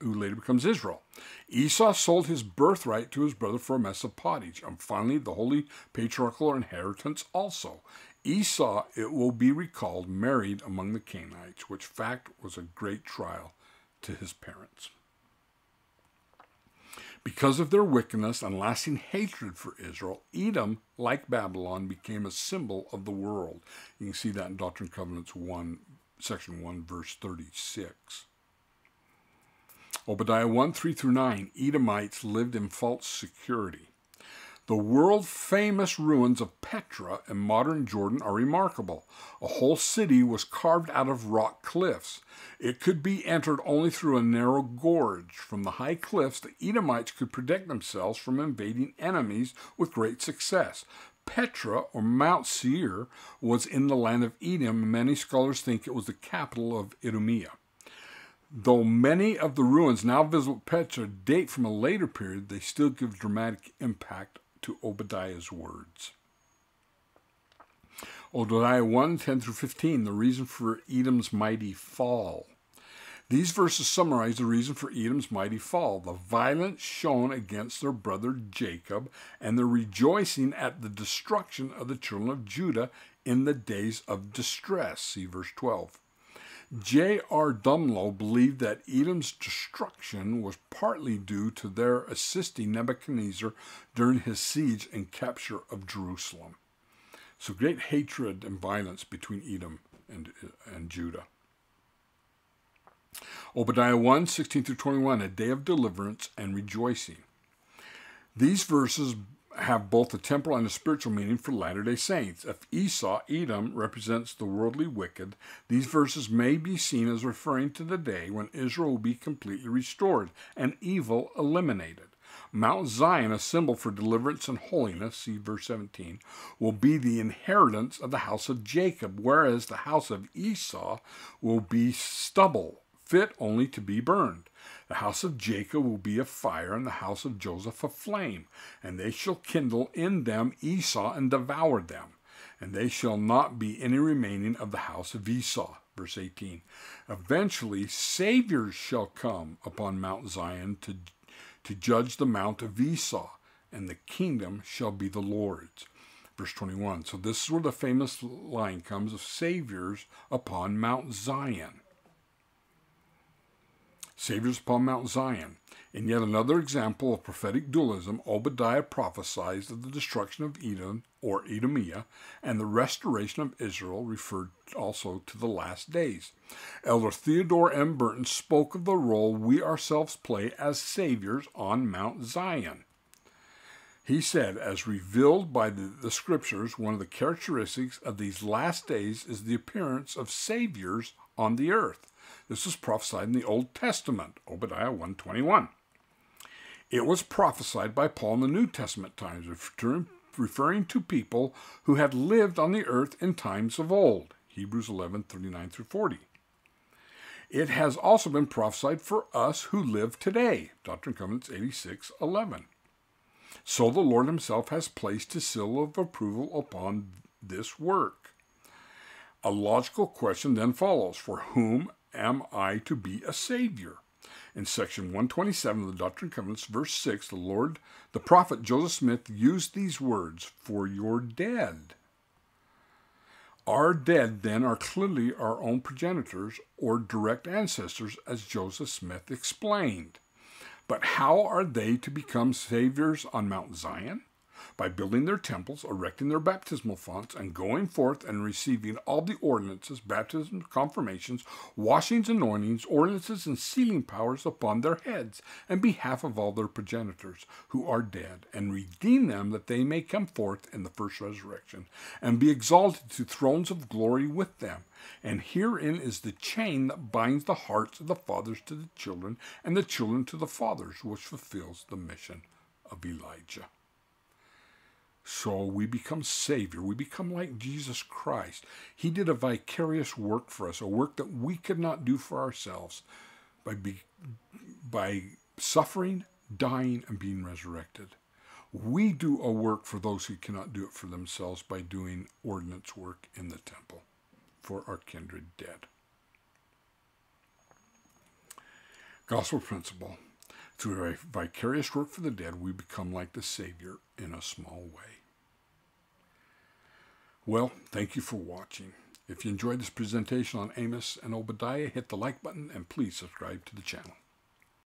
who later becomes Israel. Esau sold his birthright to his brother for a mess of pottage, and finally the holy patriarchal inheritance also. Esau, it will be recalled, married among the Canaanites, which fact was a great trial to his parents. Because of their wickedness and lasting hatred for Israel, Edom, like Babylon, became a symbol of the world. You can see that in Doctrine and Covenants 1, section 1, verse 36. Obadiah 1 3 through 9 Edomites lived in false security. The world famous ruins of Petra in modern Jordan are remarkable. A whole city was carved out of rock cliffs. It could be entered only through a narrow gorge. From the high cliffs, the Edomites could protect themselves from invading enemies with great success. Petra, or Mount Seir, was in the land of Edom, and many scholars think it was the capital of Idumea. Though many of the ruins now visible at Petra date from a later period, they still give dramatic impact to Obadiah's words. Obadiah 1 10 through 15, the reason for Edom's mighty fall. These verses summarize the reason for Edom's mighty fall the violence shown against their brother Jacob, and the rejoicing at the destruction of the children of Judah in the days of distress. See verse 12. J.R. Dummelow believed that Edom's destruction was partly due to their assisting Nebuchadnezzar during his siege and capture of Jerusalem. So great hatred and violence between Edom and, and Judah. Obadiah 1 16 through 21, a day of deliverance and rejoicing. These verses have both a temporal and a spiritual meaning for Latter day Saints. If Esau, Edom, represents the worldly wicked, these verses may be seen as referring to the day when Israel will be completely restored and evil eliminated. Mount Zion, a symbol for deliverance and holiness, see verse 17, will be the inheritance of the house of Jacob, whereas the house of Esau will be stubble, fit only to be burned. The house of Jacob will be a fire, and the house of Joseph a flame, and they shall kindle in them Esau and devour them, and they shall not be any remaining of the house of Esau. Verse 18. Eventually, saviors shall come upon Mount Zion to, to judge the mount of Esau, and the kingdom shall be the Lord's. Verse 21. So, this is where the famous line comes of saviors upon Mount Zion. Saviors upon Mount Zion. In yet another example of prophetic dualism, Obadiah prophesies of the destruction of Edom, or Idumea, and the restoration of Israel, referred also to the last days. Elder Theodore M. Burton spoke of the role we ourselves play as saviors on Mount Zion. He said, as revealed by the, the, scriptures, one of the characteristics of these last days is the appearance of saviors on the earth. This was prophesied in the Old Testament, Obadiah 121. It was prophesied by Paul in the New Testament times, referring to people who had lived on the earth in times of old, Hebrews 11 39 through 40. It has also been prophesied for us who live today, Doctrine and Covenants 86 11. So the Lord Himself has placed His seal of approval upon this work. A logical question then follows For whom am I to be a Savior? In section 127 of the Doctrine and Covenants, verse 6, the Lord, the prophet Joseph Smith used these words, For your dead. Our dead, then, are clearly our own progenitors or direct ancestors, as Joseph Smith explained. But how are they to become saviors on Mount Zion? By building their temples, erecting their baptismal fonts, and going forth and receiving all the ordinances, baptisms, confirmations, washings, anointings, ordinances, and sealing powers upon their heads, in behalf of all their progenitors who are dead, and redeem them that they may come forth in the first resurrection, and be exalted to thrones of glory with them. And herein is the chain that binds the hearts of the fathers to the children, and the children to the fathers, which fulfills the mission of Elijah. So we become Savior. We become like Jesus Christ. He did a vicarious work for us, a work that we could not do for ourselves by, be, by suffering, dying, and being resurrected. We do a work for those who cannot do it for themselves by doing ordinance work in the temple for our kindred dead. Gospel principle. Through a vicarious work for the dead, we become like the Savior in a small way. Well, thank you for watching. If you enjoyed this presentation on Amos and Obadiah, hit the like button and please subscribe to the channel.